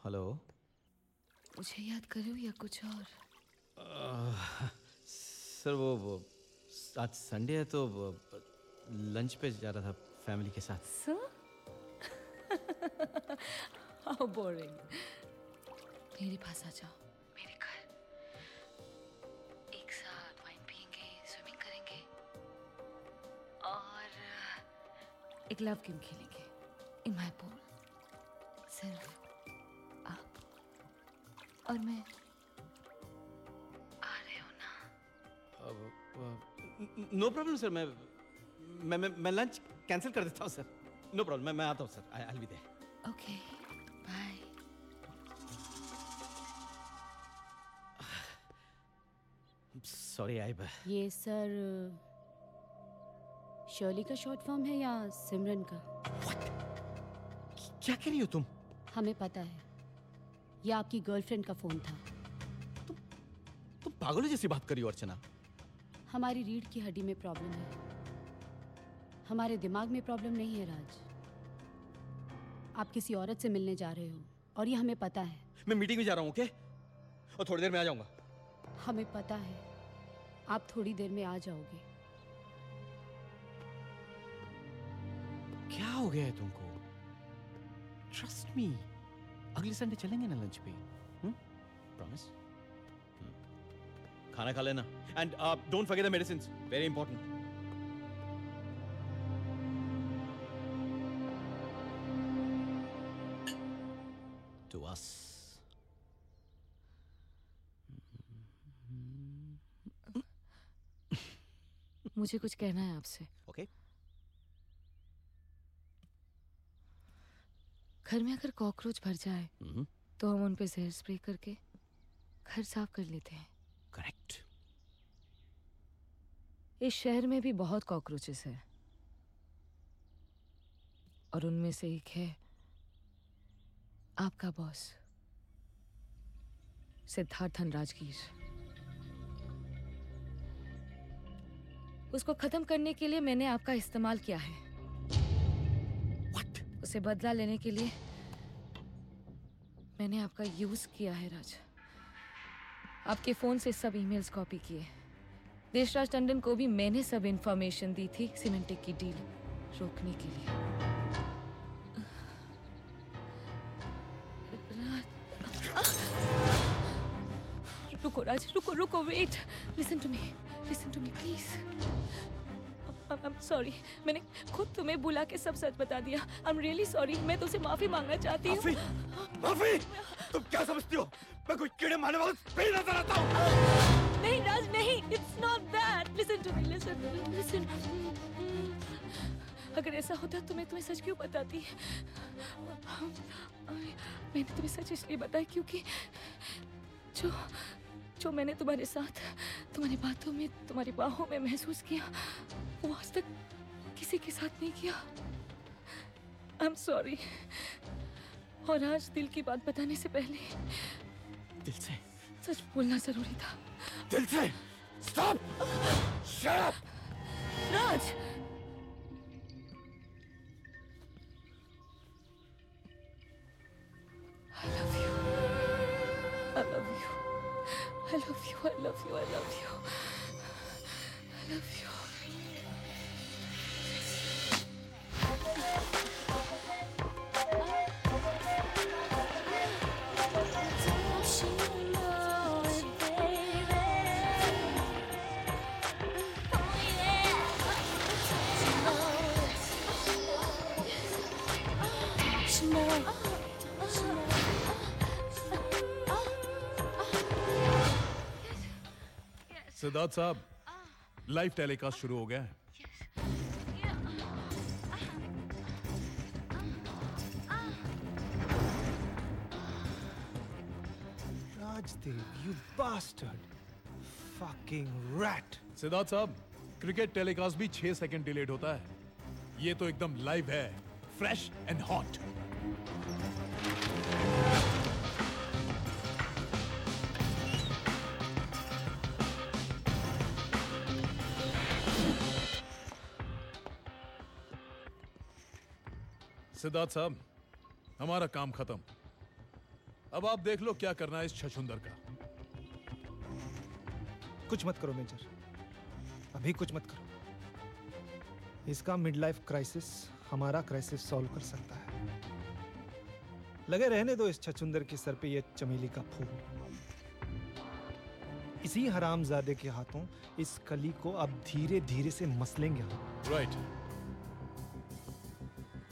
Hello. मुझे याद करो या कुछ और। आ, सर वो, वो आज संडे है तो लंच पे जा रहा था फैमिली के साथ। सर? हाउ बोरिंग मेरे पास आ जाओ। मेरे घर। एक साथ वाइन पियेंगे स्विमिंग करेंगे। और एक लव गेम खेलेंगे। नो प्रॉब्लम सर मैं मैं मैं, मैं लंच कैंसिल कर देता हूँ सर नो प्रॉब्लम मैं मैं आता हूँ sir I will be there okay bye sorry I ये सर शर्ली का शॉर्ट फॉर्म है या सिमरन का? What? क्या कह रही हो तुम? हमें पता है। ये आपकी गर्लफ्रेंड का फ़ोन था। तुम पागलों जैसी बात करी हो अर्चना। हमारी रीढ़ की हड्डी में प्रॉब्लम है। हमारे दिमाग में प्रॉब्लम नहीं है राज। आप किसी औरत से मिलने जा रहे हो और ये हमें पता है। मैं मीटिंग में जा रहा हूँ ओके और थोड़ी देर में आ जाऊँगा। हमें पता है। आप थोड़ी देर में आ जाओगे। क्या हो गया है तुमको? ट्रस्ट मी अगले संडे चलेंगे ना लंच पे प्रॉमिस खाना खा लेना। And don't forget the medicine very important to us. मुझे कुछ कहना है आपसे। Okay okay. घर में अगर कॉकरोच भर जाए हम्म, तो हम उन पे जहर स्प्रे करके घर साफ़ कर लेते हैं करेक्ट इस शहर में भी बहुत कॉकरोचेस है। और उनमें से एक है आपका बॉस सिद्धार्थन धनराजगीर। उसको खत्म करने के लिए मैंने आपका इस्तेमाल किया है। What? उसे बदला लेने के लिए मैंने आपका यूज़ किया है राज। आपके फ़ोन से सब ईमेल्स कॉपी किए। देशराज टंडन को भी मैंने सब इन्फॉर्मेशन दी थी सीमेंटेक की डील रोकने के लिए। रुको राज, रुको रुको wait listen to me listen to me please I am sorry मैंने खुद तुम्हें बुला के सब सच बता दिया। आई एम रियली सॉरी मैं तुमसे माफ़ी मांगना चाहती हूँ। माफ़ी तुम क्या समझती हो? मैं कोई कीड़े मारने वाला नज़र आता हूँ। It's not that listen to me listen listen अगर ऐसा होता तो मैं तुम्हें सच क्यों बताती? मैंने तुम्हें सच इसलिए बताया क्योंकि जो जो मैंने तुम्हारे साथ तुम्हारी बातों में तुम्हारी बाहों में महसूस किया वो आज तक किसी के साथ नहीं किया। आई एम सॉरी और आज दिल की बात बताने से पहले दिल से। सच बोलना ज़रूरी था। दिल से। Stop! Shut up! Not! I love you. I love you. I love you. I love you. I love you. I love you. Siddharth साहब लाइव टेलीकास्ट शुरू हो गया है। Rajdev, you bastard. Fucking rat. Siddharth साहब क्रिकेट टेलीकास्ट भी छह second delayed होता है। ये तो एकदम लाइव है फ्रेश एंड हॉट सिद्धार्थ साहब हमारा काम खत्म। अब आप देख लो क्या करना है इस छछुंदर का। कुछ मत करो मेजर। अभी कुछ मत करो। इसका मिड लाइफ क्राइसिस हमारा क्राइसिस सॉल्व कर सकता है। लगे रहने दो इस छछुंदर के सर पे ये चमेली का फूल। इसी हरामजादे के हाथों इस कली को अब धीरे धीरे से मसलेंगे हम। राइट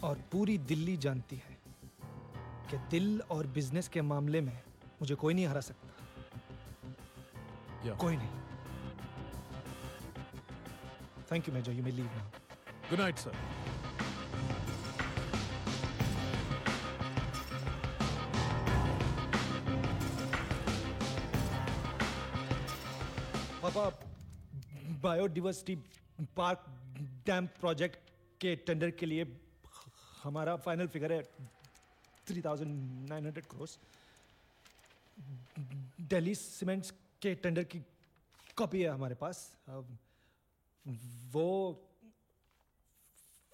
और पूरी दिल्ली जानती है कि दिल और बिज़नेस के मामले में मुझे कोई नहीं हरा सकता। कोई नहीं। Thank you major you may leave now good night sir पापा बायोडिवर्सिटी पार्क डैम प्रोजेक्ट के टेंडर के लिए हमारा फाइनल फिगर है three thousand nine hundred crore Delhi cements के टेंडर की कॉपी है हमारे पास वो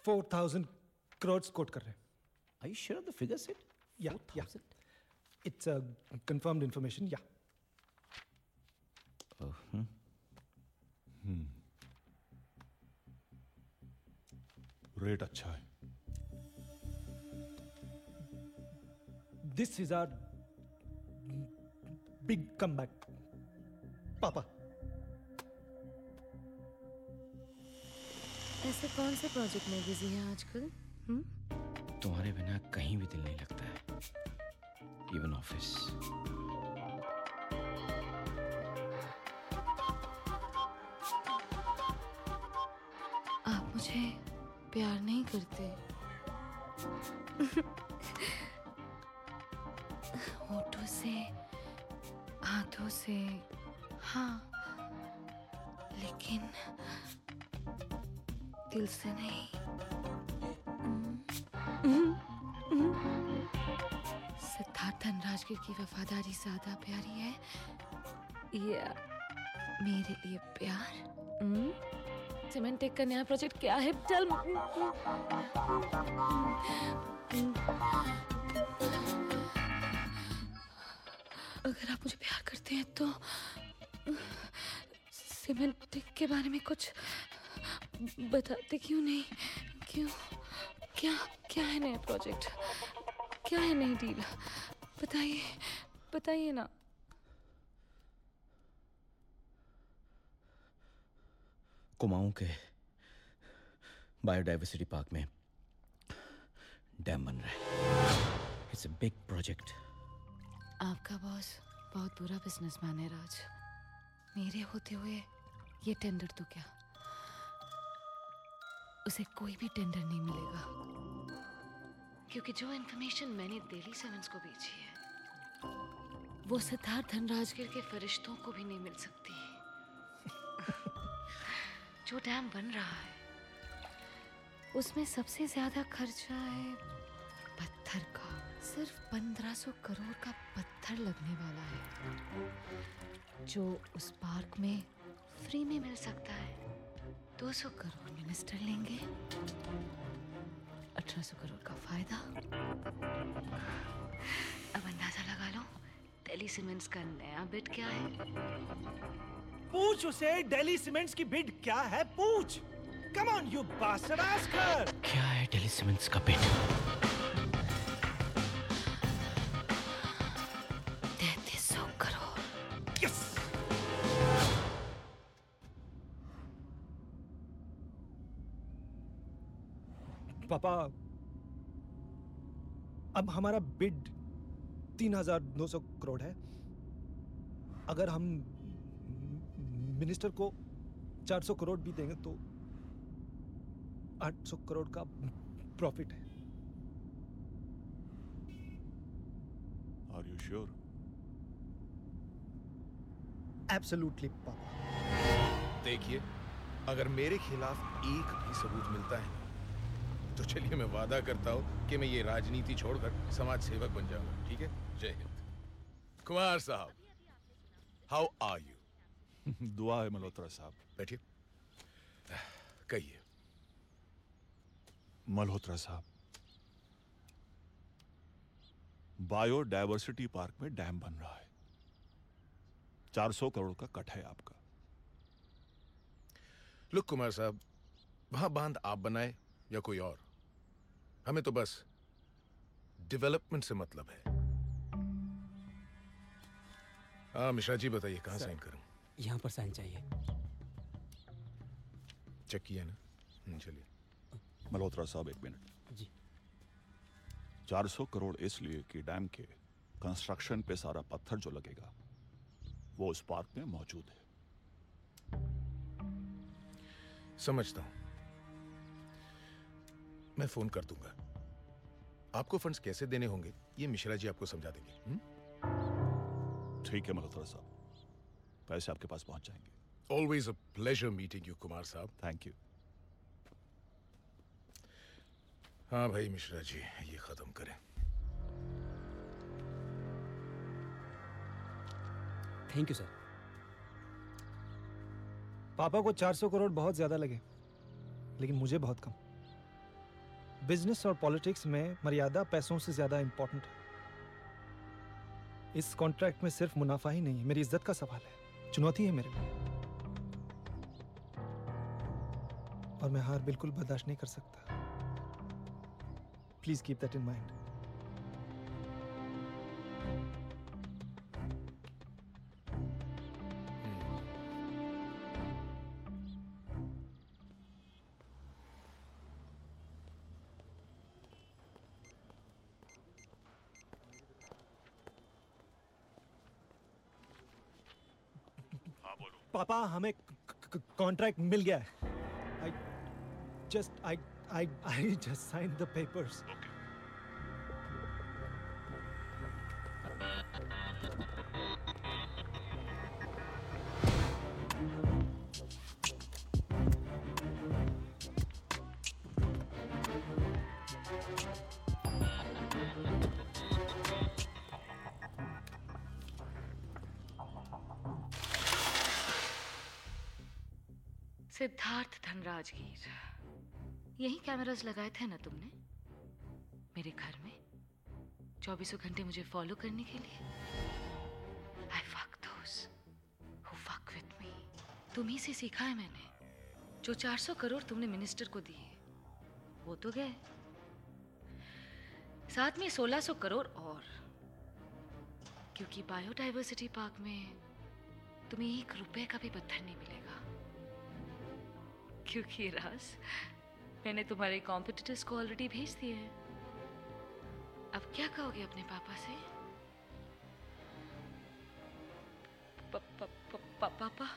फोर थाउज़ेंड करोड़ कोट कर रहे हैं Are you sure of the figure set? Yeah, yeah. It's a confirmed information, yeah. Oh, hmm. Rate अच्छा है This is our big comeback. पापा। ऐसे कौन से प्रोजेक्ट में बिज़ी हैं आजकल? हम्म? तुम्हारे बिना कहीं भी दिल नहीं लगता है। इवन ऑफ़िस आप मुझे प्यार नहीं करते। से हाथों से हाँ लेकिन दिल से नहीं। सिद्धार्थ धनराजगिर की वफादारी ज़्यादा प्यारी है। या मेरे लिए प्यार? सीमेंटेक का नया प्रोजेक्ट क्या है? चल। अगर आप मुझे प्यार करते हैं तो सीमेंटेक के बारे में कुछ बताते क्यों नहीं? क्यों? क्या क्या है नया प्रोजेक्ट क्या है नई डील बताइए बताइए ना। कुमाऊं के बायोडाइवर्सिटी पार्क में डैम बन रहा है। इट्स अ बिग प्रोजेक्ट आपका बॉस बहुत बुरा बिजनेसमैन है राज। मेरे होते हुए ये टेंडर तो क्या? उसे कोई भी टेंडर नहीं मिलेगा। क्योंकि जो इन्फॉर्मेशन मैंने दिल्ली सेवंस को भेजी है, वो सिद्धार्थ धनराजगिर के फरिश्तों को भी नहीं मिल सकती। *laughs* जो डैम बन रहा है, उसमें सबसे ज़्यादा खर्चा है पत्थर का। सिर्फ़ 1500 करोड़ का पत्थर लगने वाला है जो उस पार्क में फ्री में मिल सकता है। 200 करोड़ मिनिस्टर लेंगे। 1800 करोड़ का फ़ायदा। अब अंदाज़ा लगा लो दिल्ली सीमेंट्स का नया बिड क्या है? पूछ उसे दिल्ली सीमेंट्स की बिड क्या है? पूछ। Come on you bastard ask her क्या है दिल्ली सीमेंट्स का बिड अब हमारा बिड तीन हज़ार नौ सौ करोड़ है। अगर हम मिनिस्टर को चार सौ करोड़ भी देंगे तो आठ सौ करोड़ का प्रॉफिट है। आर यू श्योर एब्सोल्युटली पापा देखिए अगर मेरे खिलाफ एक भी सबूत मिलता है तो चलिए मैं वादा करता हूँ कि मैं ये राजनीति छोड़कर समाज सेवक बन जाऊँगा ठीक है? जय हिंद। कुमार साहब हाउ आर यू दुआ है मल्होत्रा साहब। बैठिए। कहिए। मल्होत्रा साहब बायोडायवर्सिटी पार्क में डैम बन रहा है। 400 करोड़ का कट है आपका। लुक कुमार साहब वहाँ बाँध आप बनाए या कोई और? हमें तो बस डेवलपमेंट से मतलब है। हाँ मिश्रा जी बताइए कहाँ। साइन करूँ? यहाँ पर साइन चाहिए। चेक किया ना? हम्म, चलिए। मल्होत्रा साहब एक मिनट। जी। 400 करोड़ इसलिए कि डैम के कंस्ट्रक्शन पे सारा पत्थर जो लगेगा वो उस पार्क में मौजूद है। समझता हूँ। मैं फ़ोन कर दूँगा। आपको फंड्स कैसे देने होंगे ये मिश्रा जी आपको समझा देंगे हम्म? ठीक है मल्होत्रा साहब। पैसे आपके पास पहुँच जाएँगे। Always a pleasure meeting you, Kumar sahab. Thank you हाँ भाई मिश्रा जी ये खत्म करें। थैंक यू सर पापा को 400 करोड़ बहुत ज़्यादा लगे लेकिन मुझे बहुत कम। बिज़नेस और पॉलिटिक्स में मर्यादा पैसों से ज़्यादा इंपॉर्टेंट है। इस कॉन्ट्रैक्ट में सिर्फ़ मुनाफा ही नहीं है, मेरी इज़्ज़त का सवाल है। चुनौती है मेरे लिए। और मैं हार बिल्कुल बर्दाश्त नहीं कर सकता। Please keep that in mind contract मिल गया है I just I I I just sign the papers cameras लगाए थे ना तुमने? मेरे घर में? चौबीसों घंटे मुझे फॉलो करने के लिए? I fuck those who fuck with me तुम्ही से सीखा है मैंने। जो 400 करोड़ तुमने मिनिस्टर को दिए, वो तो गए। साथ में 1600 करोड़ और। क्योंकि बायोडाइवर्सिटी पार्क में तुम्हें एक रुपए का भी पत्थर नहीं मिलेगा। क्योंकि राज मैंने तुम्हारे कॉम्पिटिटर्स को ऑलरेडी भेज दिए हैं। अब क्या कहोगे अपने पापा से? पापा!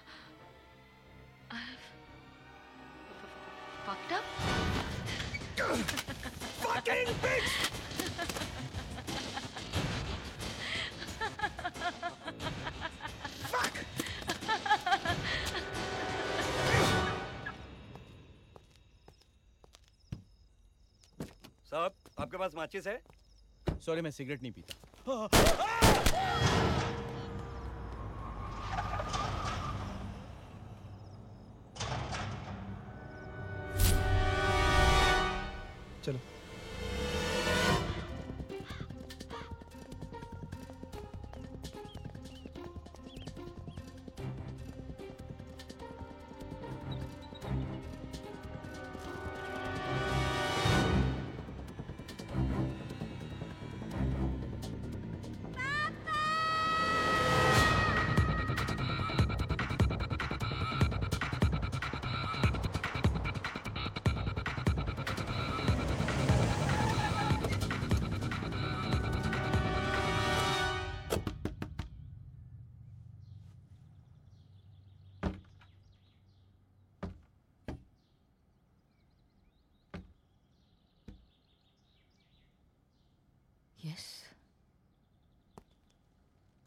पास माचिस है? सॉरी मैं सिगरेट नहीं पीता।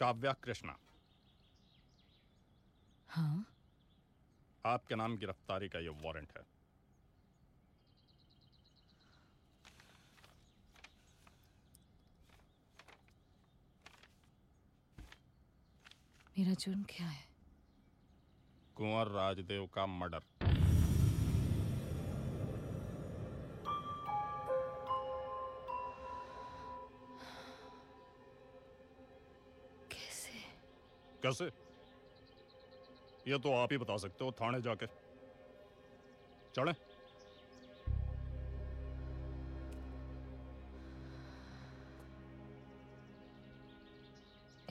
काव्या कृष्णा। हाँ? आपके नाम गिरफ्तारी का ये वारंट है। मेरा जुर्म क्या है? कुंवर राजदेव का मर्डर। कैसे ये तो आप ही बता सकते हो थाने जाके। चले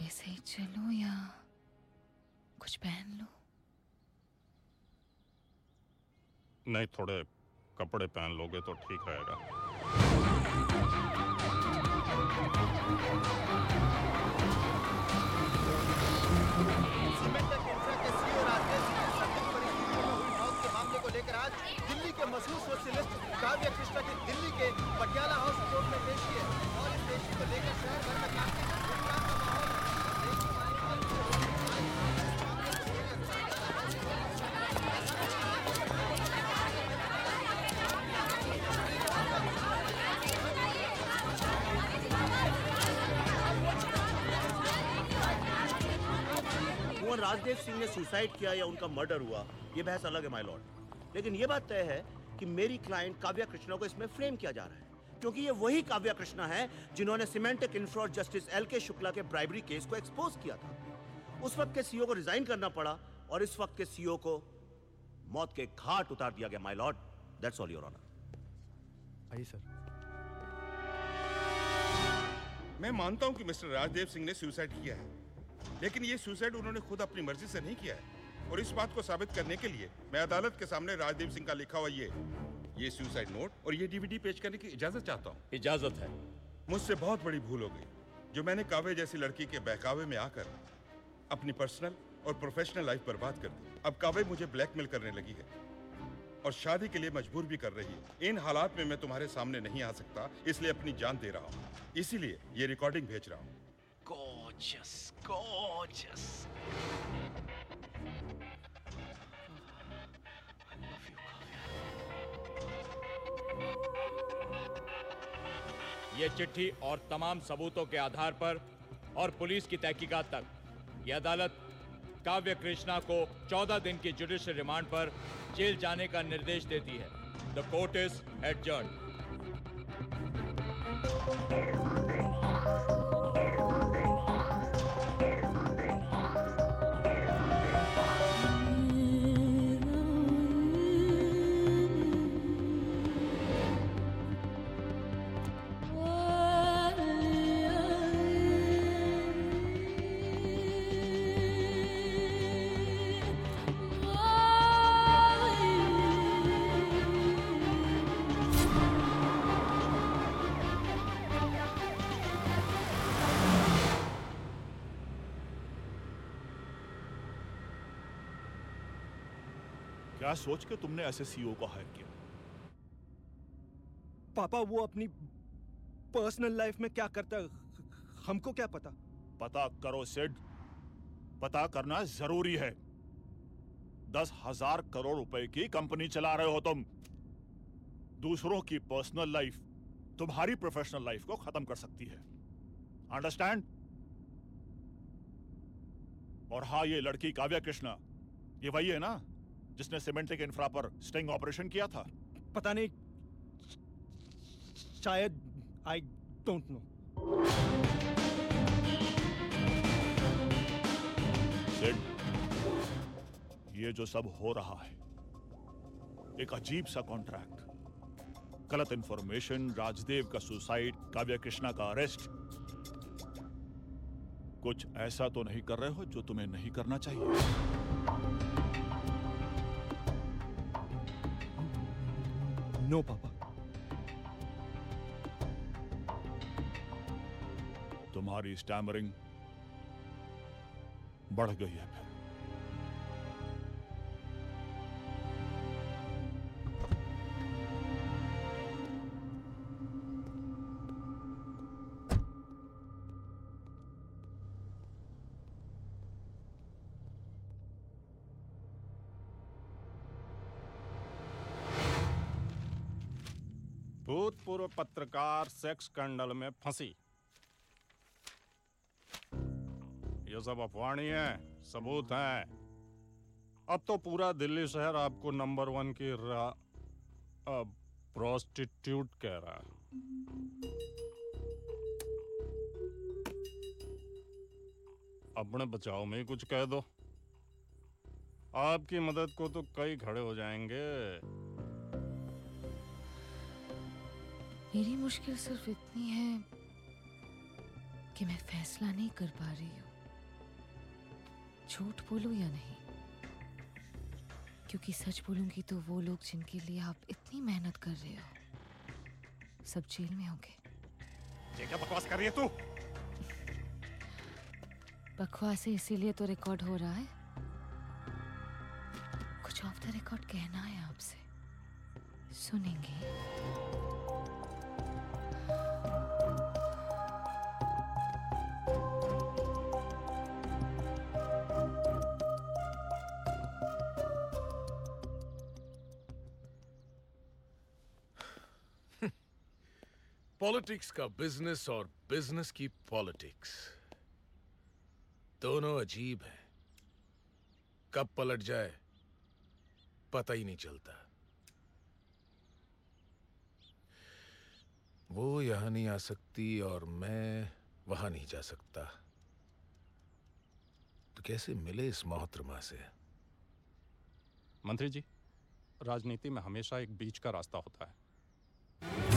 ऐसे ही चलूँ या कुछ पहन लो? नहीं थोड़े कपड़े पहन लोगे तो ठीक रहेगा। दिल्ली के पटियाला हाउस कोर्ट में पेशी है और इस पेशी को लेकर शहर भर में राजदेव सिंह ने सुसाइड किया या उनका मर्डर हुआ ये बहस अलग है माय लॉर्ड लेकिन ये बात तय है कि मेरी क्लाइंट काव्या कृष्णा को इसमें फ्रेम किया जा रहा है क्योंकि ये वही काव्या कृष्णा है जिन्होंने semantic infra justice L K Shukla के ब्राइबरी केस को एक्सपोज किया था। उस वक्त के सीईओ को रिजाइन करना पड़ा और इस वक्त के सीईओ को मौत के घाट उतार दिया गया my lord that's all your honour आइए सर मैं मानता हूँ कि मिस्टर राजदेव सिंह ने सुसाइड किया है। लेकिन ये सुसाइड उन्होंने खुद अपनी मर्ज़ी से नहीं किया है। और इस बात को साबित करने के लिए मैं अदालत के सामने राजदीप सिंह का लिखा हुआ ये ये सुसाइड नोट और ये डीवीडी पेश करने की इजाज़त चाहता हूँ। इजाज़त है। मुझसे बहुत बड़ी भूल हो गई जो मैंने कावे जैसी लड़की के बहकावे में आकर अपनी पर्सनल और प्रोफेशनल लाइफ बर्बाद कर दी। अब कावे मुझे ब्लैकमेल करने लगी है और शादी के लिए मजबूर भी कर रही है। इन हालात में मैं तुम्हारे सामने नहीं आ सकता इसलिए अपनी जान दे रहा हूँ। इसीलिए ये रिकॉर्डिंग भेज रहा हूँ। Gorgeous, gorgeous. ये चिट्ठी और तमाम सबूतों के आधार पर और पुलिस की तहकीकात तक। यह अदालत काव्य कृष्णा को 14 दिन की जुडिशियल रिमांड पर जेल जाने का निर्देश देती है। द कोर्ट इज़ एडजर्न सोच के तुमने ऐसे सीईओ को हायर किया। पापा वो अपनी पर्सनल लाइफ में क्या करता है? हमको क्या पता? पता करो सिड। पता करना ज़रूरी है। दस हज़ार करोड़ रुपए की कंपनी चला रहे हो तुम। दूसरों की पर्सनल लाइफ तुम्हारी प्रोफेशनल लाइफ को खत्म कर सकती है। अंडरस्टैंड और हाँ ये लड़की काव्या कृष्णा ये वही है ना? जिसने सिमेंटिक इंफ्रा पर स्टिंग ऑपरेशन किया था। पता नहीं शायद आई डोंट नो ये जो सब हो रहा है एक अजीब सा कॉन्ट्रैक्ट गलत इंफॉर्मेशन राजदेव का सुसाइड काव्या कृष्णा का अरेस्ट कुछ ऐसा तो नहीं कर रहे हो जो तुम्हें नहीं करना चाहिए। नो पापा तुम्हारी स्टैमरिंग बढ़ गई है फिर। पत्रकार सेक्स स्कैंडल में फंसी। ये सब अफवाही है, सबूत है। अब तो पूरा दिल्ली शहर आपको नंबर वन की प्रोस्टिट्यूट कह रहा है। अपने बचाव में ही कुछ कह दो। आपकी मदद को तो कई खड़े हो जाएँगे। मेरी मुश्किल सिर्फ़ इतनी है कि मैं फैसला नहीं कर पा रही हूँ। झूठ बोलूँ या नहीं? क्योंकि सच बोलूँगी तो वो लोग जिनके लिए आप इतनी मेहनत कर रहे हो सब जेल में होंगे। ये क्या बकवास कर रही है तू? बकवास है इसीलिए तो रिकॉर्ड हो रहा है। कुछ ऑफ़ द रिकॉर्ड कहना है आपसे। सुनेंगे। पॉलिटिक्स का बिज़नेस और बिज़नेस की पॉलिटिक्स। दोनों अजीब हैं। कब पलट जाए, पता ही नहीं चलता। वो यहाँ नहीं आ सकती और मैं वहाँ नहीं जा सकता। तो कैसे मिले इस मोहतरमा से? मंत्री जी, राजनीति में हमेशा एक बीच का रास्ता होता है।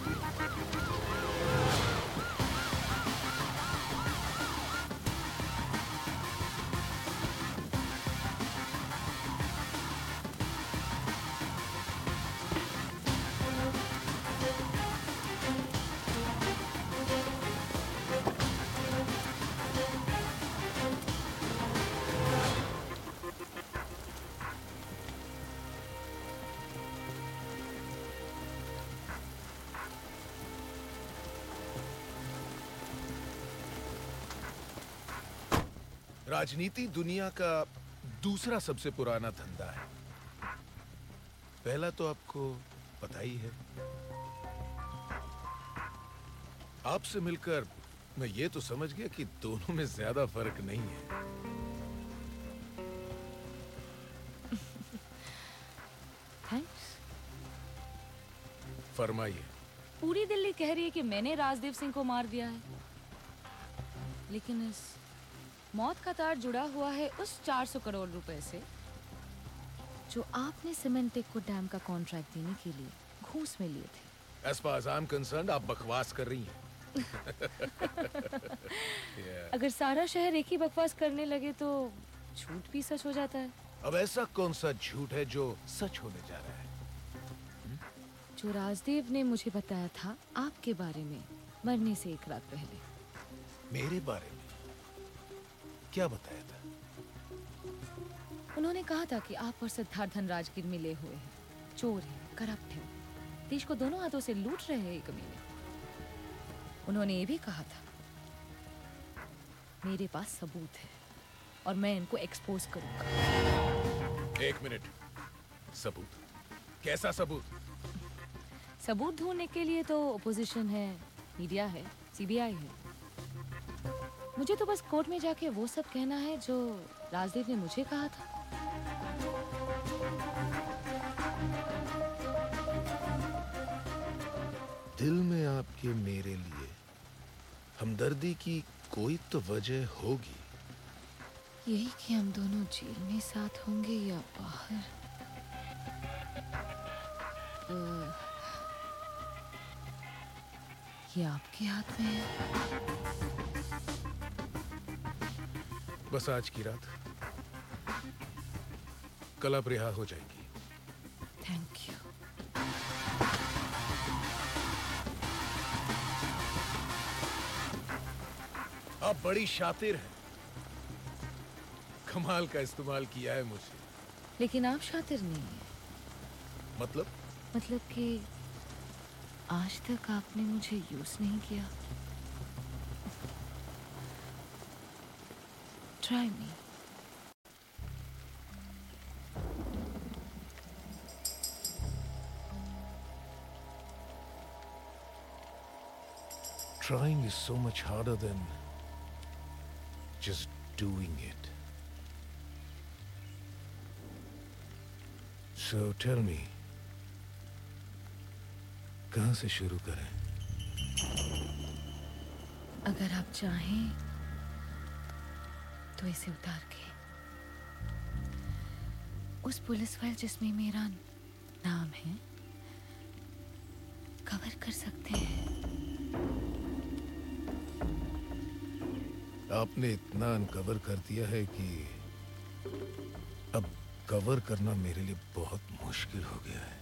राजनीति दुनिया का दूसरा सबसे पुराना धंधा है। पहला तो आपको पता ही है। आपसे मिलकर मैं ये तो समझ गया कि दोनों में ज़्यादा फ़र्क नहीं है। *laughs* थैंक्स फरमाइए। पूरी दिल्ली कह रही है कि मैंने राजदेव सिंह को मार दिया है। लेकिन इस मौत का तार जुड़ा हुआ है उस 400 करोड़ रुपए से। जो आपने सीमेंटेक को डैम का कॉन्ट्रैक्ट देने के लिए घूस में लिए थे। As far I am concern आप बकवास कर रही हैं। Yeah. *laughs* अगर सारा शहर एक ही बकवास करने लगे तो झूठ भी सच हो जाता है। अब ऐसा कौन सा झूठ है जो सच होने जा रहा है? जो राजदेव ने मुझे बताया था आपके बारे में मरने से एक रात पहले। मेरे बारे में? क्या बताया था? उन्होंने कहा था कि आप और सिद्धार्थ धनराज गिर मिले हुए हैं। चोर हैं करप्ट हैं। देश को दोनों हाथों से लूट रहे हैं कमीने उन्होंने ये भी कहा था मेरे पास सबूत है और मैं इनको एक्सपोज करूँगा। एक मिनट। सबूत? कैसा सबूत? सबूत ढूँढने के लिए तो ओपोजिशन है मीडिया है सीबीआई है। मुझे तो बस कोर्ट में जाके वो सब कहना है जो राजदेव ने मुझे कहा था। दिल में आपके मेरे लिए हमदर्दी की कोई तो वजह होगी। यही कि हम दोनों जेल में साथ होंगे या बाहर। अ, ये आपके हाथ में है। बस आज की रात कल आप रिहा हो जाएँगी। थैंक यू आप बड़ी शातिर हैं। कमाल का इस्तेमाल किया है मुझे। लेकिन आप शातिर नहीं हैं। मतलब? मतलब कि आज तक आपने मुझे यूज़ नहीं किया। Try me Trying is so much harder than just doing it. So tell me, कहाँ से शुरू करें? अगर आप चाहें तो इसे उतार के। उस पुलिस फ़ाइल जिसमें मेरा नाम है कवर कर सकते हैं। आपने इतना अनकवर कर दिया है कि अब कवर करना मेरे लिए बहुत मुश्किल हो गया है।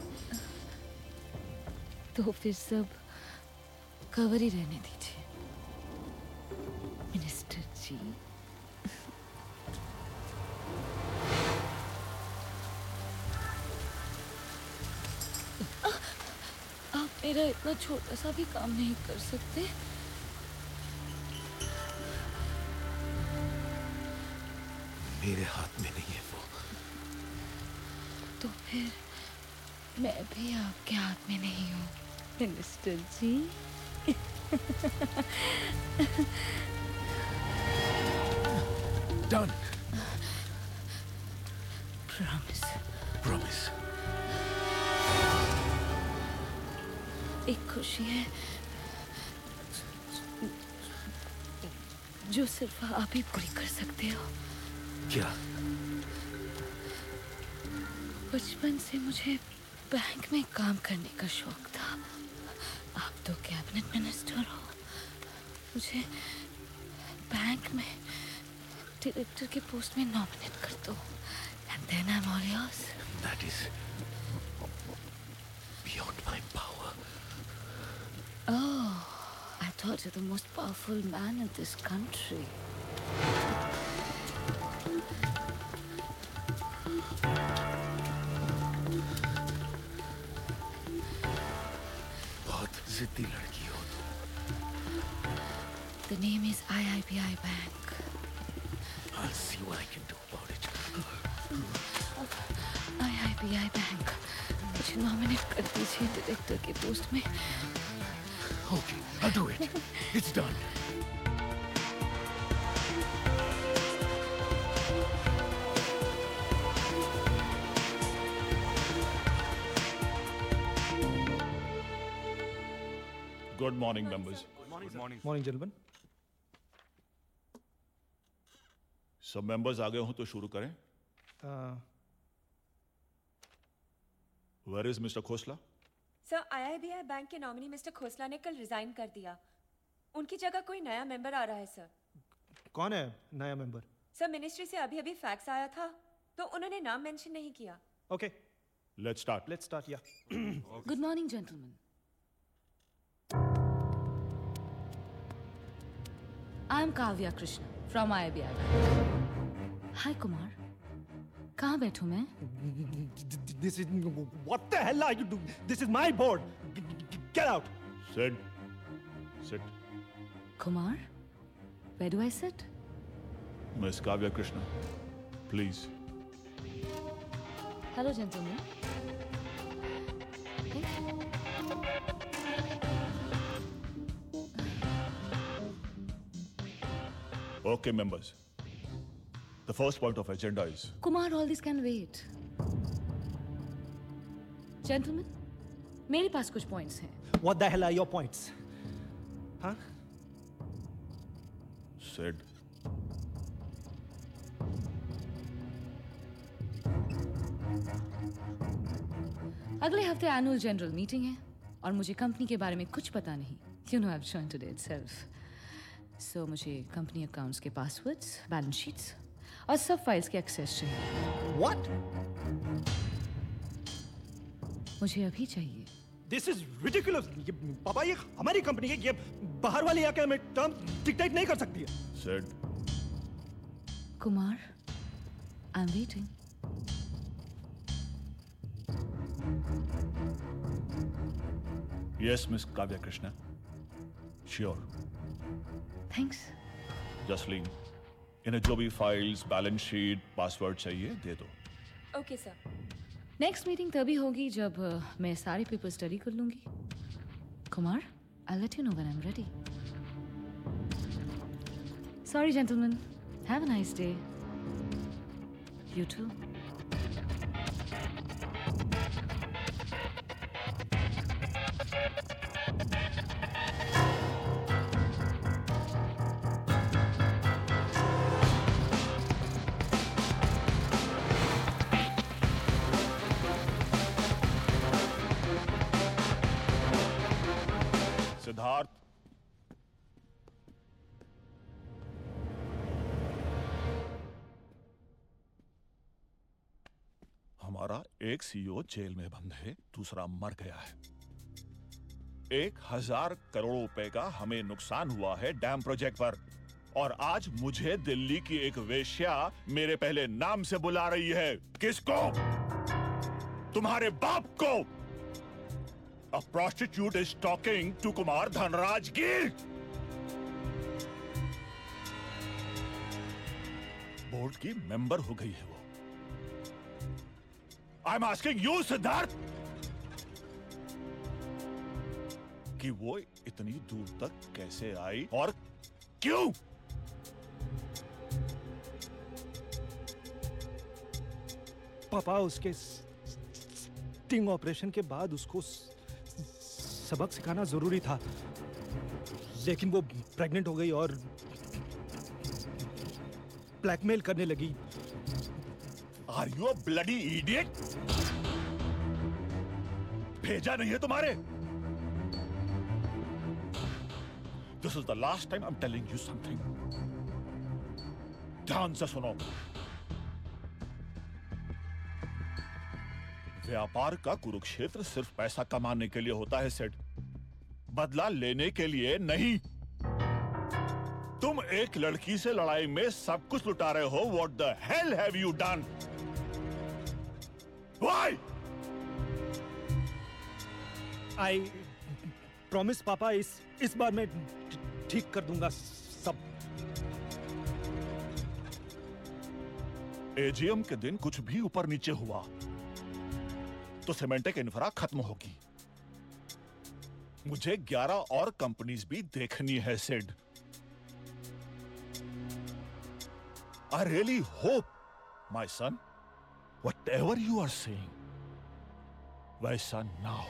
तो फिर सब कवर ही रहने दीजिए। मिनिस्टर जी। मेरा इतना छोटा सा भी काम नहीं कर सकते। मेरे हाथ में नहीं है वो। तो फिर मैं भी आपके हाथ में नहीं हूँ मिनिस्टर जी। Done. प्रॉमिस एक खुशी है। जो सिर्फ़ आप ही पूरी कर सकते हो। क्या? बचपन से मुझे बैंक में काम करने का शौक था। आप तो कैबिनेट मिनिस्टर हो। मुझे बैंक में डायरेक्टर के पोस्ट में नॉमिनेट कर दो। And then I am all yours That is You're the most powerful man in this country. Good morning members good morning morning gentleman सब मेंबर्स आ गए हों तो शुरू करें। Where is mister Khosla sir IIBI bank के nominee mister Khosla ने कल रिजाइन कर दिया। उनकी जगह कोई नया मेंबर आ रहा है सर कौन है नया मेंबर सर मिनिस्ट्री से अभी अभी फैक्स आया था तो उन्होंने नाम मेंशन नहीं किया। Okay let's start let's start या Good morning, gentlemen. I am Kavya Krishna from IIBI. Hi, Kumar. कहाँ बैठूं मैं This is what the hell are you doing? This is my board. G- g- Get out. Sit sit Kumar? Where do I sit? Miss Kavya Krishna please Hello, gentlemen. Hey. Okay, members. The first point of agenda is Kumar, all this can wait. Gentlemen, मेरे पास कुछ points हैं. What the hell are your points? Huh? said अगले हफ़्ते annual general meeting है और मुझे company के बारे में कुछ पता नहीं you know I joined today itself so मुझे कंपनी अकाउंट्स के पासवर्ड्स बैलेंस शीट्स और सब फाइल्स के एक्सेस चाहिए व्हाट मुझे अभी चाहिए दिस इज़ ridiculous. ये पापा ये हमारी कंपनी है ये बाहर वाली आके हमें टर्म डिक्टेट नहीं कर सकती है said Kumar I am waiting yes, Miss Kavya Krishna. Sure. Thanks Jasleen इन्हें जो भी फाइल्स बैलेंस शीट पासवर्ड चाहिए दे दो। ओके सर नेक्स्ट मीटिंग तभी होगी जब uh, मैं सारे पेपर स्टडी कर लूँगी। Kumar I let you know when I am ready sorry gentleman have a nice day you too एक सीईओ जेल में बंद है, दूसरा मर गया है। एक हज़ार करोड़ रुपए का हमें नुकसान हुआ है डैम प्रोजेक्ट पर। और आज मुझे दिल्ली की एक वेश्या मेरे पहले नाम से बुला रही है। किसको? तुम्हारे बाप को! A prostitute is talking to Kumar Dhanraj Gir. Board की मेंबर हो गई है एम आस्किंग यू सिद्धार्थ कि वो इतनी दूर तक कैसे आई और क्यों? पापा, उसके स्टिंग ऑपरेशन के बाद उसको सबक सिखाना ज़रूरी था। लेकिन वो प्रेग्नेंट हो गई और ब्लैकमेल करने लगी। आर यू ब्लडी इडियट भेजा नहीं है तुम्हारे। This is the last time I am telling you something ध्यान से सुनो। व्यापार का कुरुक्षेत्र सिर्फ़ पैसा कमाने के लिए होता है, सेठ। बदला लेने के लिए नहीं। तुम एक लड़की से लड़ाई में सब कुछ लुटा रहे हो। What the hell have you done Why? I promise पापा इस इस बार मैं ठीक कर दूँगा सब। एजीएम के दिन कुछ भी ऊपर नीचे हुआ तो सीमेंटेक इंफ्रा खत्म होगी। मुझे 11 और कंपनीज़ भी देखनी है Sid I really hope my son whatever you are saying, वैसा ना हो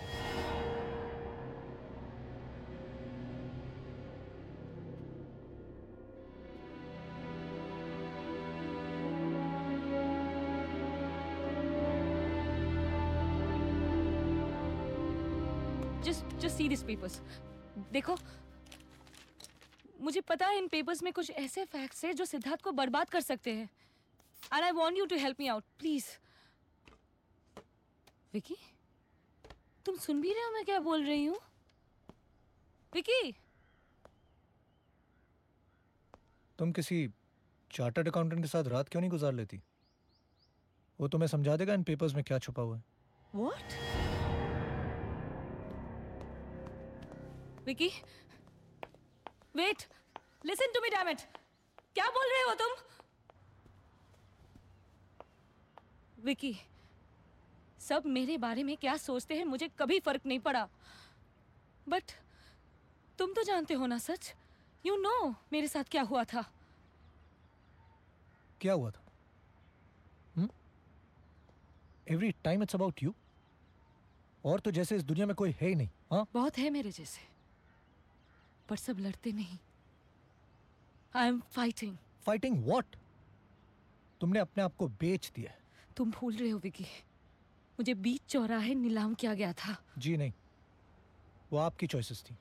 पेपर्स देखो मुझे पता है इन पेपर्स में कुछ ऐसे फैक्ट्स हैं जो सिद्धार्थ को बर्बाद कर सकते हैं। And I want you to help me out please Vicky तुम सुन भी रहे हो मैं क्या बोल रही हूँ? विकी तुम किसी चार्टर्ड अकाउंटेंट के साथ रात क्यों नहीं गुजार लेती? वो तुम्हें समझा देगा इन पेपर्स में क्या छुपा हुआ है। What? Vicky wait listen to me damn it क्या बोल रहे हो तुम? विकी सब मेरे बारे में क्या सोचते हैं मुझे कभी फ़र्क नहीं पड़ा। बट तुम तो जानते हो ना सच? यू नो मेरे साथ क्या हुआ था। क्या हुआ था? Every time it's about you और तो जैसे इस दुनिया में कोई है ही नहीं हाँ? बहुत है मेरे जैसे पर सब लड़ते नहीं। I am fighting fighting what तुमने अपने आप को बेच दिया तुम भूल रहे हो, विकी। मुझे बीच चौराहे नीलाम किया गया था। जी नहीं। वो आपकी चॉइसेस थी।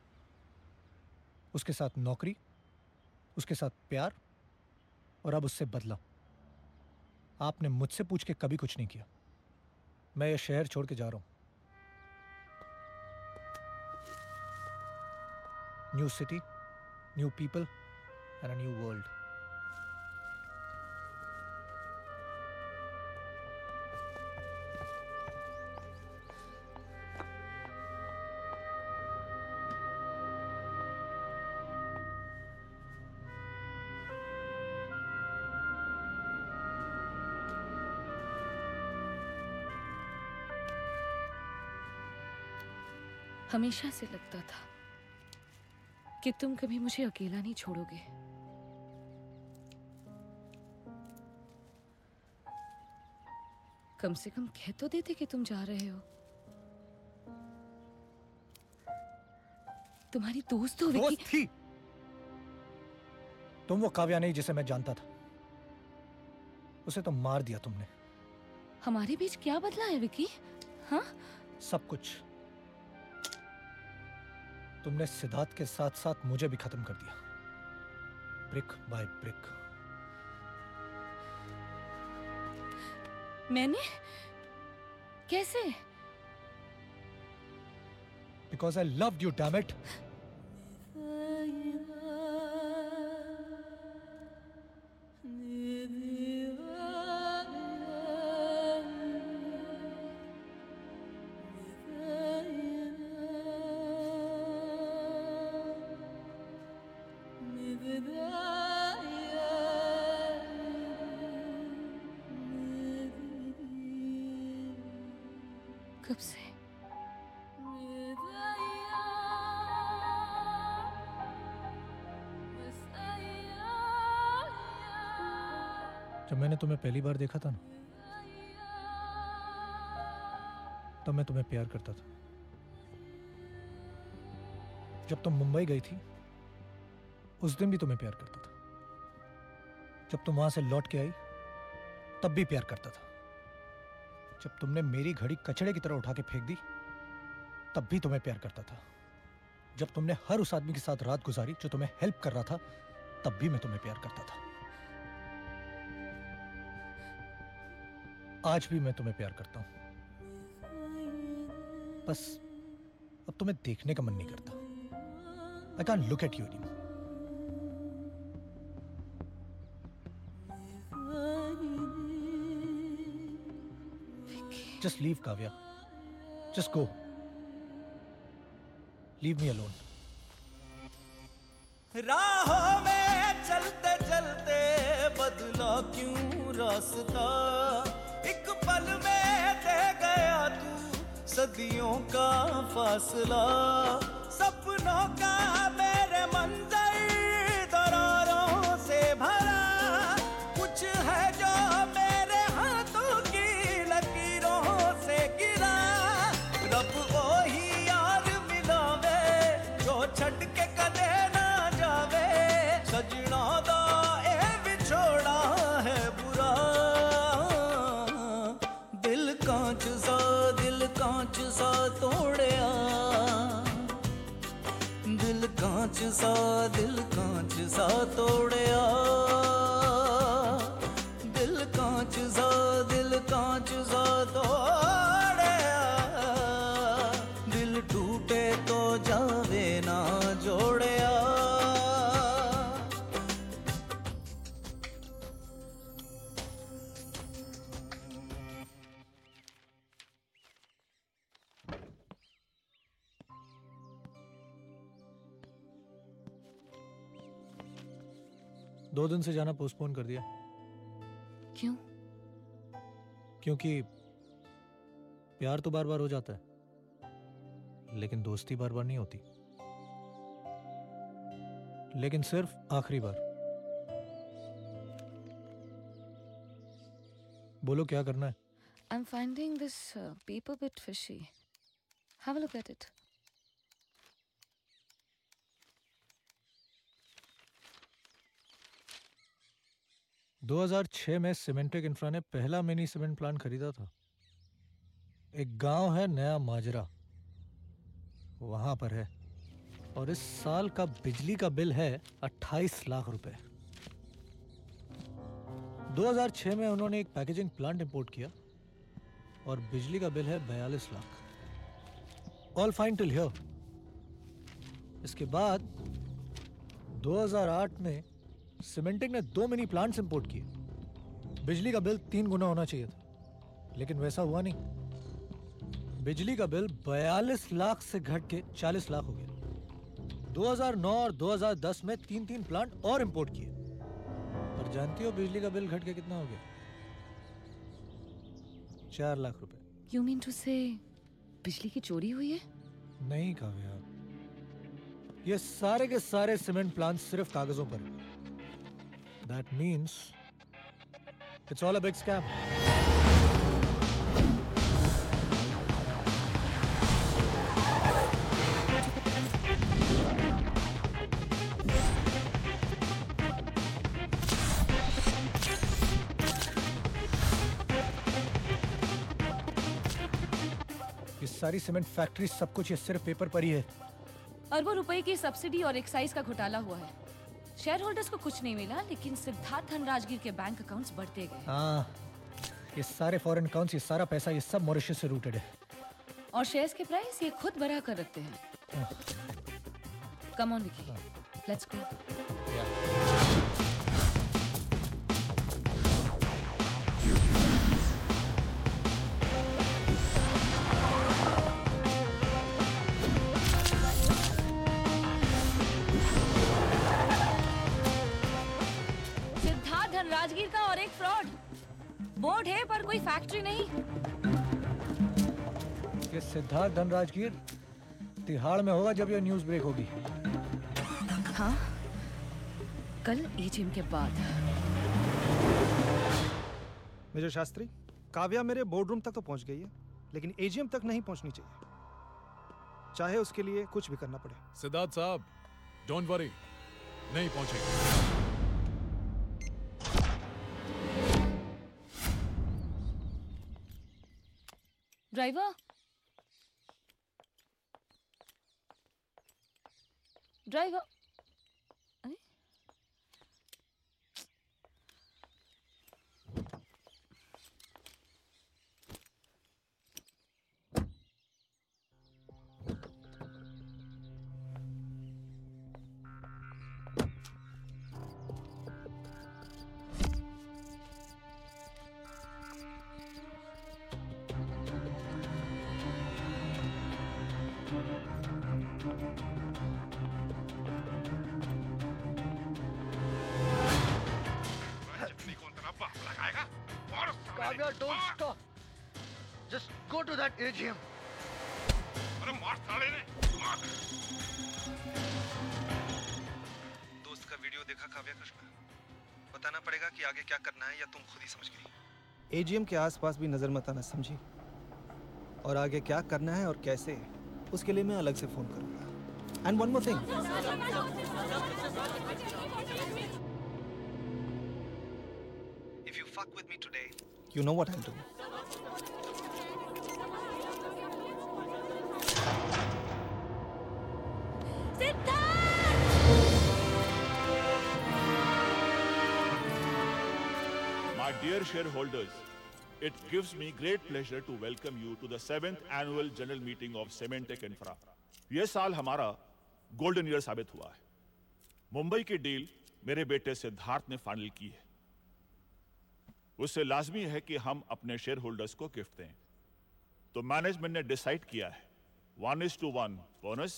उसके साथ नौकरी, उसके साथ प्यार, और अब उससे बदला। आपने मुझसे पूछ के कभी कुछ नहीं किया। मैं ये शहर छोड़ के जा रहा हूँ। New city new people and a new world हमेशा से लगता था कि तुम कभी मुझे अकेला नहीं छोड़ोगे। कम से कम कह तो देते कि तुम जा रहे हो। तुम्हारी दोस्त हो विकी दोस्त थी? तुम वो काव्या नहीं जिसे मैं जानता था। उसे तो मार दिया तुमने। हमारे बीच क्या बदला है विकी? हाँ? सब कुछ तुमने सिद्धार्थ के साथ साथ मुझे भी खत्म कर दिया। ब्रिक बाय ब्रिक मैंने? कैसे? Because I love you damn it तुम्हें पहली बार देखा था ना? तब मैं तुम्हें प्यार करता था। जब तुम मुंबई गई थी, उस दिन भी तुम्हें प्यार करता था। जब तुम वहाँ से लौट के आई, तब भी प्यार करता था। जब तुमने मेरी घड़ी कचड़े की तरह उठा के फेंक दी, तब भी तुम्हें प्यार करता था। जब तुमने हर उस आदमी के साथ रात गुजारी जो तुम्हें हेल्प कर रहा था, तब भी मैं तुम्हें प्यार करता था। आज भी मैं तुम्हें प्यार करता हूँ बस अब तुम्हें देखने का मन नहीं करता I can look at you any Just leave, Kavya. Just go. Leave me alone. राहों में चलते चलते बदला क्यों रास्ता सदियों का फासला सपनों का सा तोड़िया। दिल कांच सा दिल कांच सा तोड़िया। दिन से जाना पोस्टपोन कर दिया। क्यों? क्योंकि प्यार तो बार बार हो जाता है लेकिन दोस्ती बार बार नहीं होती। लेकिन सिर्फ़ आखिरी बार। बोलो क्या करना है? I am finding this paper bit fishy have a look at it 2006 में सीमेंटेक इंफ्रा ने पहला मिनी सीमेंट प्लांट खरीदा था। एक गाँव है नया माजरा। वहाँ पर है। और इस साल का बिजली का बिल है 28 लाख रुपए। 2006 में उन्होंने एक पैकेजिंग प्लांट इंपोर्ट किया और बिजली का बिल है बयालीस lakh. All fine till here. इसके बाद 2008 में सीमेंटिंग ने दो मिनी प्लांट्स इंपोर्ट किए। बिजली का बिल तीन गुना होना चाहिए था लेकिन वैसा हुआ नहीं। बिजली का बिल 42 लाख से घट के 40 लाख हो गया। 2009 और 2010 में तीन तीन प्लांट और इंपोर्ट किए। और जानती हो बिजली का बिल घट के कितना हो गया? चार लाख रुपए। You mean to say बिजली की चोरी हुई है? नहीं काव्या। ये सारे के सारे सीमेंट प्लांट सिर्फ़ कागजों पर that means it's all a big scam ये सारी सीमेंट फैक्ट्री सब कुछ ये सिर्फ़ पेपर पर ही है। अरबों रुपए की सब्सिडी और एक्साइज का घोटाला हुआ है। शेयर होल्डर्स को कुछ नहीं मिला लेकिन सिद्धार्थ धनराजगीर के बैंक अकाउंट्स बढ़ते गए। हाँ ये सारे फॉरेन अकाउंट्स ये सारा पैसा ये सब मॉरिशस से रूटेड है। और शेयर्स के प्राइस ये खुद बढ़ा कर रखते हैं। Come on Vicky let's go board है पर कोई फैक्ट्री नहीं। ये सिद्धार्थ धनराजगीर तिहाड़ में होगा जब ये न्यूज़ ब्रेक होगी। हाँ कल एजीएम के बाद। मेजर शास्त्री काव्या मेरे बोर्ड रूम तक तो पहुँच गई है लेकिन एजीएम तक नहीं पहुंचनी चाहिए। चाहे उसके लिए कुछ भी करना पड़े। सिद्धार्थ साहब डोंट वरी नहीं पहुंचेगा। Driver? Driver Kavya, don't stop. Just go to that AGM. दोस्त का वीडियो देखा काव्या कृष्णा? बताना पड़ेगा कि आगे क्या करना है या तुम खुद ही समझ गई। एजीएम के आसपास भी नज़र मत आना समझी? और आगे क्या करना है और कैसे उसके लिए मैं अलग से फ़ोन करूँगा। And one more thing if you fuck with me today You know what I'll do. My dear shareholders, it gives me great pleasure to welcome you to the seventh annual general meeting of Cementec Infra. ये साल हमारा golden year साबित हुआ है मुंबई की deal मेरे बेटे सिद्धार्थ ने फाइनल की है उससे लाजमी है कि हम अपने शेयर होल्डर्स को गिफ्ट दें। तो मैनेजमेंट ने डिसाइड किया है। One is two one bonus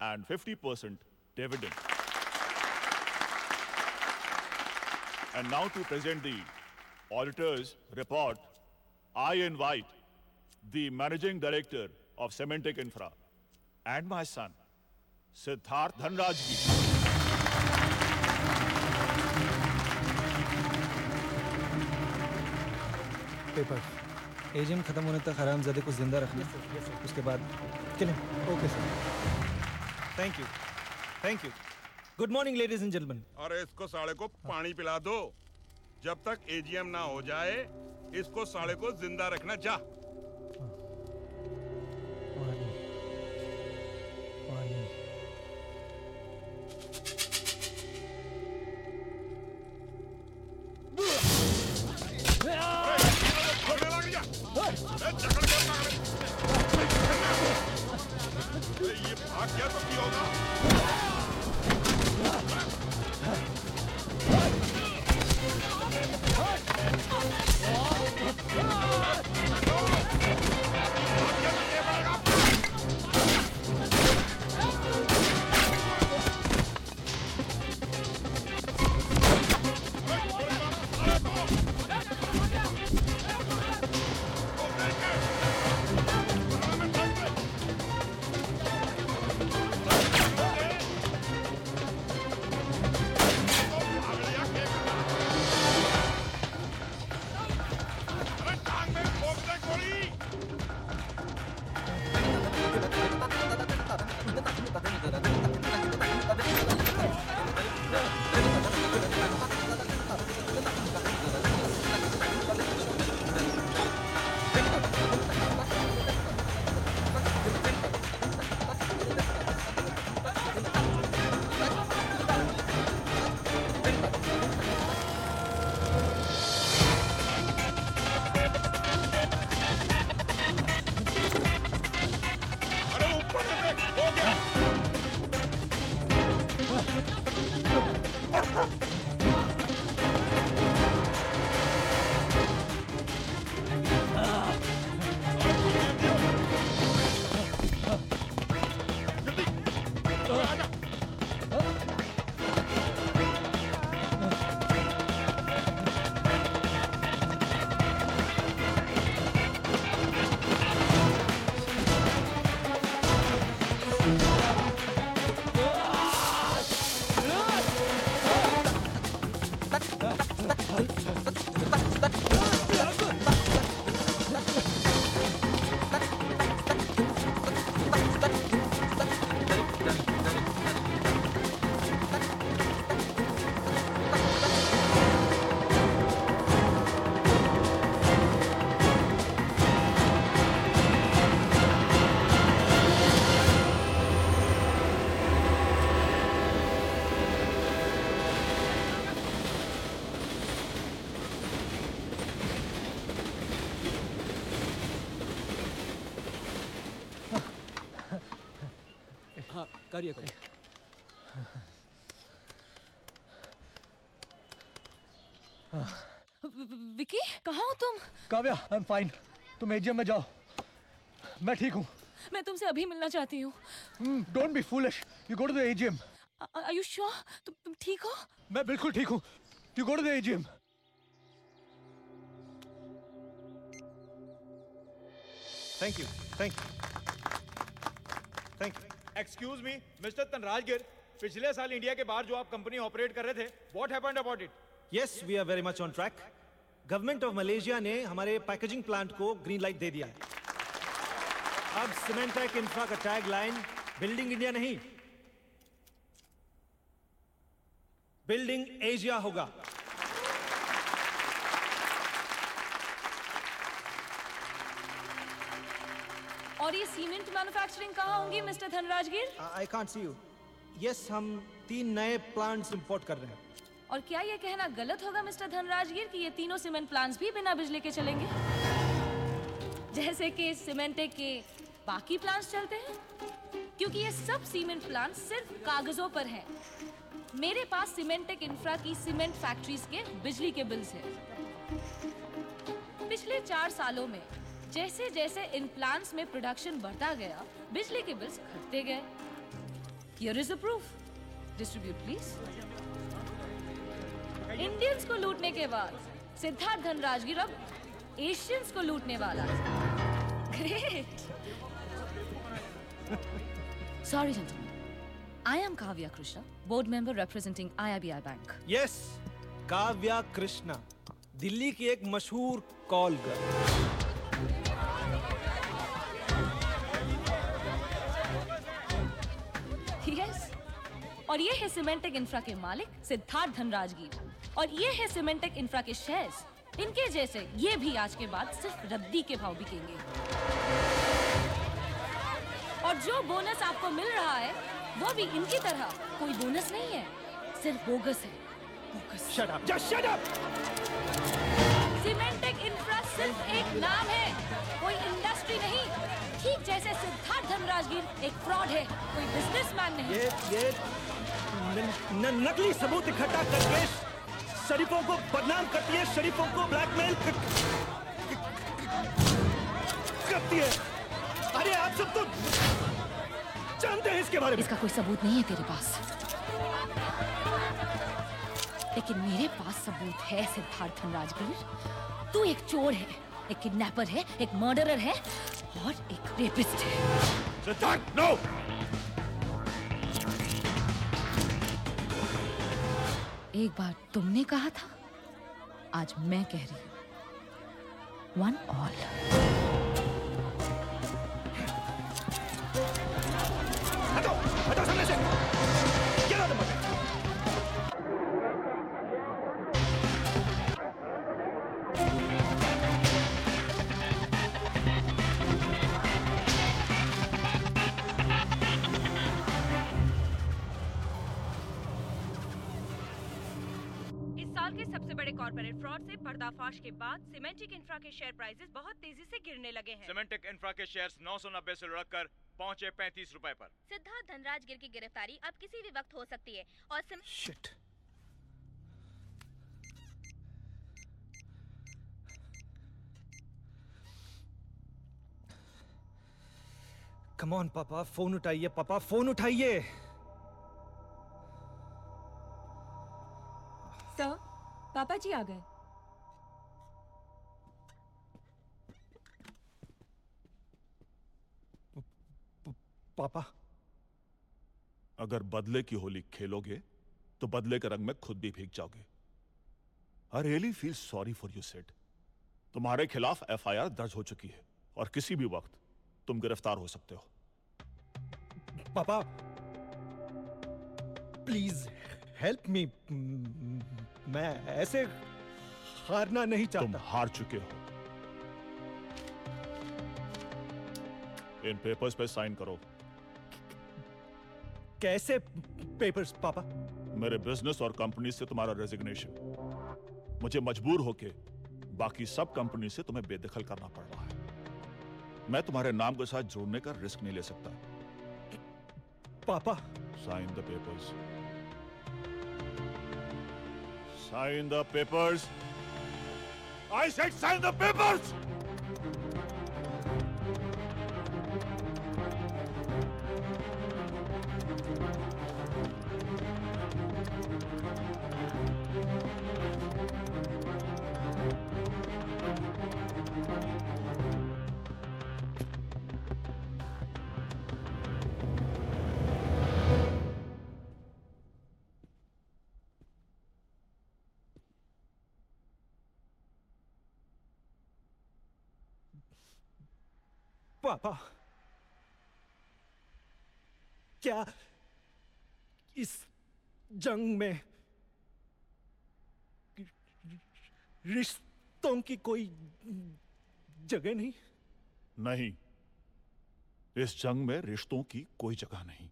and fifty percent dividend and now to present the auditors report I invite the managing director of Cementech infra and my son Siddharth Dhanrajgir paper AGM खत्म होने तक हराम जदे को ज़िंदा रखना। उसके बाद चलें okay sir thank you thank you good morning ladies and gentleman अरे इसको साले को पानी पिला दो। जब तक एजीएम ना हो जाए इसको साड़े को ज़िंदा रखना जा काव्या आई एम फाइन तुम एजीएम में जाओ। मैं ठीक हूँ। मैं तुमसे अभी मिलना चाहती हूँ। Don't be foolish you go to the AGM are you sure तुम तुम ठीक हो? मैं बिल्कुल ठीक हूँ। You go to the AGM thank you thank you thank you excuse me mister Dhanrajgir पिछले साल इंडिया के बाहर जो आप कंपनी ऑपरेट कर रहे थे what happened about it yes we are very much on track government of Malaysia ने हमारे पैकेजिंग प्लांट को ग्रीन लाइट दे दिया। है अब सीमेंटेक इंफ्रा का टैग लाइन बिल्डिंग इंडिया नहीं बिल्डिंग एशिया होगा। और ये सीमेंट मैन्युफैक्चरिंग कहाँ होंगी mister Dhanrajgir? I can't see you yes हम तीन नए प्लांट्स इंपोर्ट कर रहे हैं। और क्या ये कहना गलत होगा मिस्टर धनराजगीर कि ये तीनों सीमेंट प्लांट्स भी बिना बिजली के चलेंगे? जैसे कि सीमेंटेक के बाकी प्लांट्स चलते हैं? क्योंकि ये सब सीमेंट प्लांट्स सिर्फ़ कागजों पर हैं। मेरे पास सीमेंटेक इंफ्रा की सीमेंट फैक्ट्रीज के बिजली के बिल्स हैं। पिछले चार सालों में जैसे जैसे इन प्लांट्स में प्रोडक्शन बढ़ता गया, बिजली के बिल्स घटते गए। Here is a proof distribute please Indians को लूटने के बाद सिद्धार्थ धनराजगीर अब एशियंस को लूटने वाला। Great sorry gentleman I am Kavya Krishna, board member representing IIBI Bank. Yes Kavya Krishna Delhi की एक मशहूर कॉल गर्ल। और ये है सीमेंटेक इंफ्रा के मालिक सिद्धार्थ धनराजगीर और ये है सीमेंटेक इंफ्रा के शेयर्स इनके जैसे ये भी आज के बाद सिर्फ़ रद्दी के भाव बिकेंगे। और जो बोनस आपको मिल रहा है वो भी इनकी तरह कोई बोनस नहीं है। सिर्फ़ बोगस है। Shut up just shut up Cementech infra सिर्फ़ एक नाम है। कोई इंडस्ट्री नहीं। ठीक जैसे सिद्धार्थ धनराजगीर एक फ्रॉड है। कोई बिजनेसमैन नहीं। ये ये न, न, नकली सबूत इकट्ठा करके शरीफों को बदनाम करती है शरीफों को ब्लैकमेल कर, करती है। अरे आप सब तो जानते हैं इसके बारे में। इसका कोई सबूत नहीं है तेरे पास। लेकिन मेरे पास सबूत है सिद्धार्थ धनराजगीर तू एक चोर है एक किडनैपर है एक मर्डरर है और एक रेपिस्ट है। सिद्धार्थ नो एक बार तुमने कहा था? आज मैं कह रही हूँ। वन ऑल पर्दाफाश के बाद सीमेंटिक इंफ्रा के शेयर प्राइसेस बहुत तेज़ी से गिरने लगे हैं। सीमेंटेक इंफ्रा के शेयर्स 990 से लुढ़ककर पहुँचे 35 रूपए पर। सिद्धार्थ धनराज गिर की गिरफ्तारी अब किसी भी वक्त हो सकती है और सिम... Shit. कम ऑन पापा फ़ोन उठाइए पापा फ़ोन उठाइए। सर पापा जी आ गए। पापा। अगर बदले की होली खेलोगे तो बदले के रंग में खुद भी भीग जाओगे। I really feel sorry for you set तुम्हारे खिलाफ एफआईआर दर्ज हो चुकी है और किसी भी वक्त तुम गिरफ़्तार हो सकते हो। पापा प्लीज़ हेल्प मी मैं ऐसे हारना नहीं चाहता। तुम हार चुके हो। इन पेपर्स पे साइन करो। कैसे पेपर्स पापा? मेरे बिज़नेस और कंपनी से तुम्हारा रेजिग्नेशन मुझे मजबूर होके बाकी सब कंपनी से तुम्हें बेदखल करना पड़ रहा है। मैं तुम्हारे नाम के साथ जोड़ने का रिस्क नहीं ले सकता। पापा। Sign the papers sign the papers I said sign the papers पापा। क्या इस जंग में रिश्तों की कोई जगह नहीं? नहीं। इस जंग में रिश्तों की कोई जगह नहीं।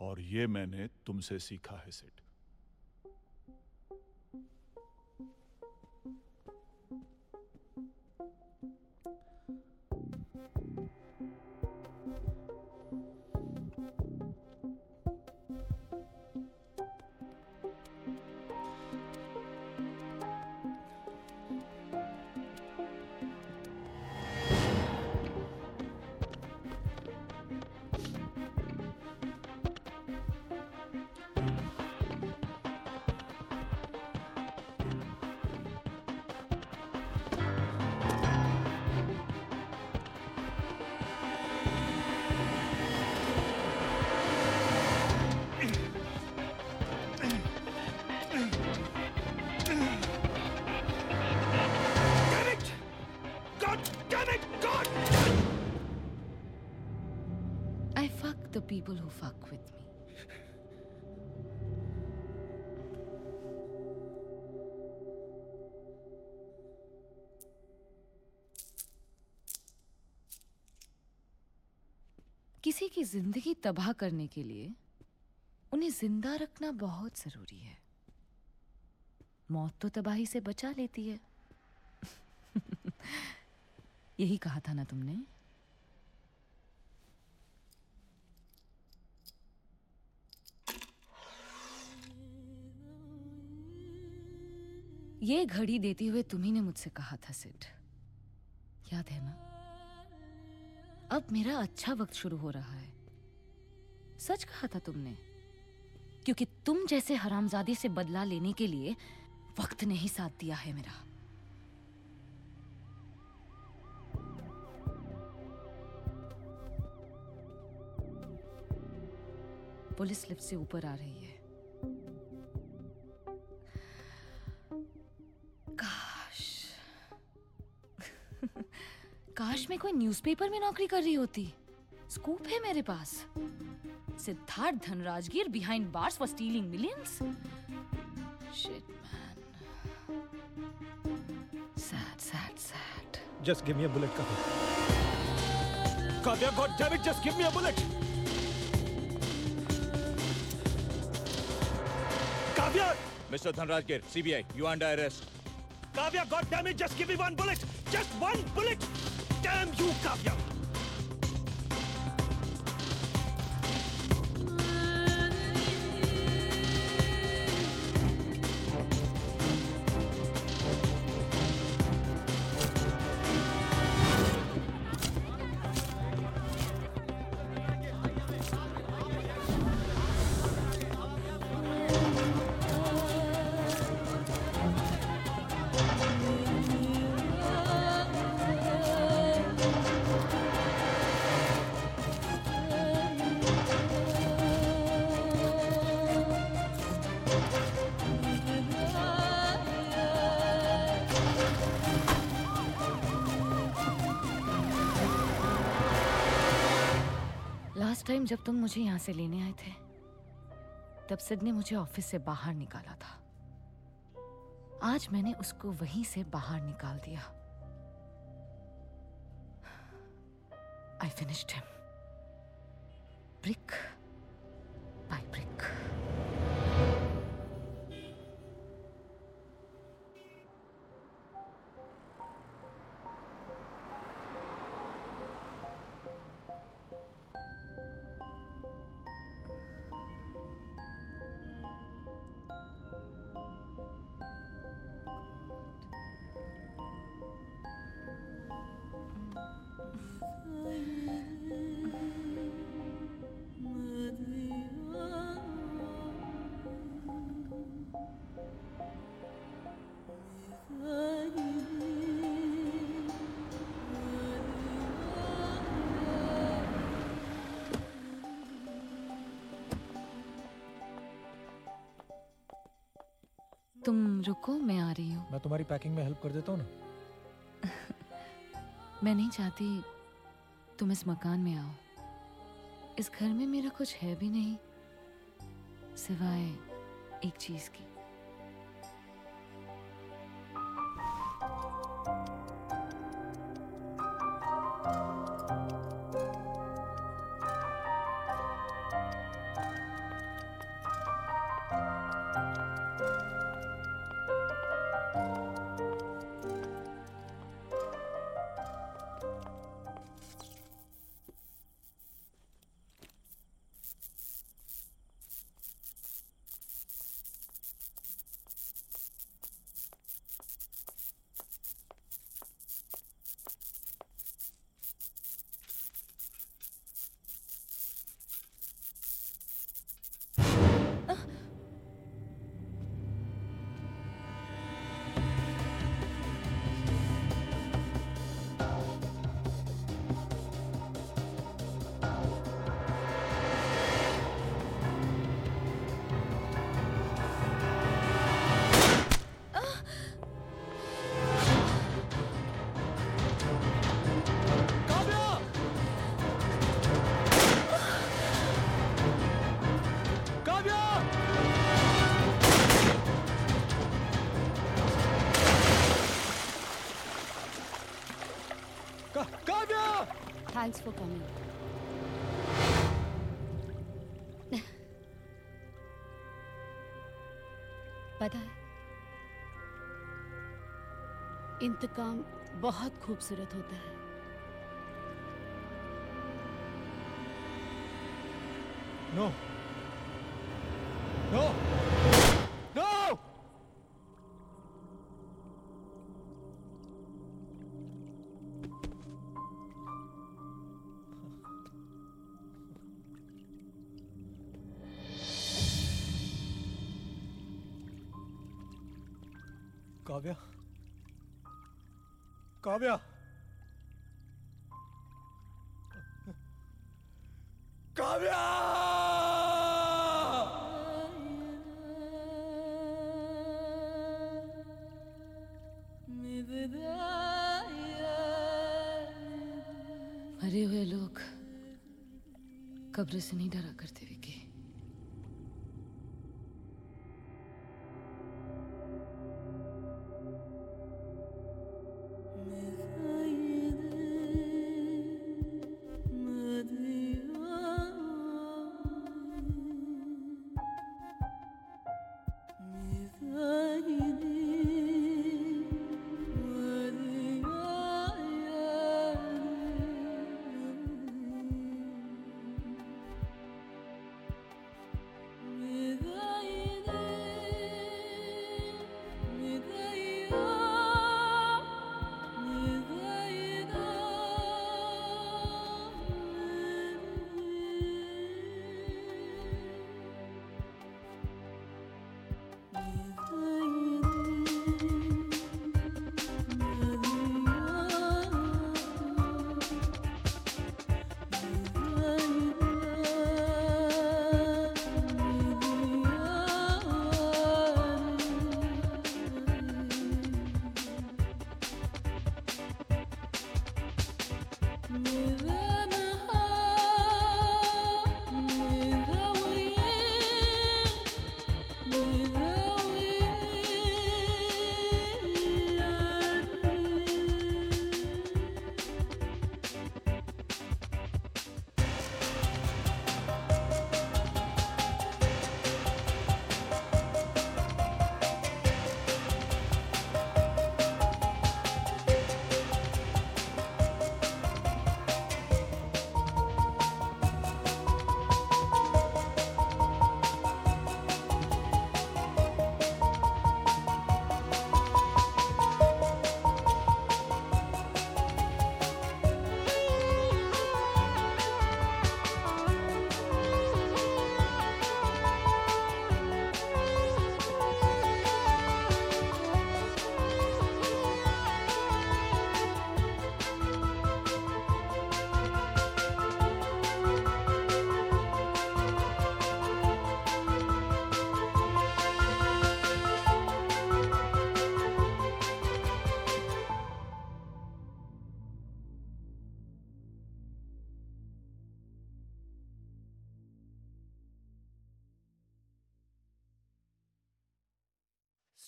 और ये मैंने तुमसे सीखा है, सेठ। किसी की ज़िंदगी तबाह करने के लिए उन्हें ज़िंदा रखना बहुत ज़रूरी है। मौत तो तबाही से बचा लेती है। *laughs* यही कहा था ना तुमने? ये घड़ी देते हुए तुम्ही ने मुझसे कहा था, सिड। याद है ना? अब मेरा अच्छा वक्त शुरू हो रहा है। सच कहा था तुमने, क्योंकि तुम जैसे हरामजादे से बदला लेने के लिए वक्त ने ही साथ दिया है मेरा। पुलिस लिफ्ट से ऊपर आ रही है। वर्ष में कोई न्यूज़पेपर में नौकरी कर रही होती। स्कूप है मेरे पास। Siddharth Dhanrajgir behind bars for stealing millions just give me a bullet Kavya Kavya god damn just give me a bullet Kavya mister Dhanrajgir CBI you are under arrest Kavya god damn it just give me one bullet just one Damn you, Kavya! Time जब तुम मुझे यहाँ से लेने आए थे, तब सिड ने मुझे ऑफ़िस से बाहर निकाला था। आज मैंने उसको वहीं से बाहर निकाल दिया। रुको मैं आ रही हूँ। मैं तुम्हारी पैकिंग में हेल्प कर देता हूँ ना? *laughs* मैं नहीं चाहती तुम इस मकान में आओ। इस घर में मेरा कुछ है भी नहीं सिवाय एक चीज़ की। थैंक्स फॉर कमिंग पता है इंतकाम बहुत खूबसूरत होता है। No no Kavya. काव्या! मरे हुए लोग कब्र से नहीं डरा करते Vicky.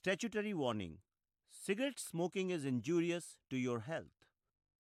Statutory warning Cigarette smoking is injurious to your health.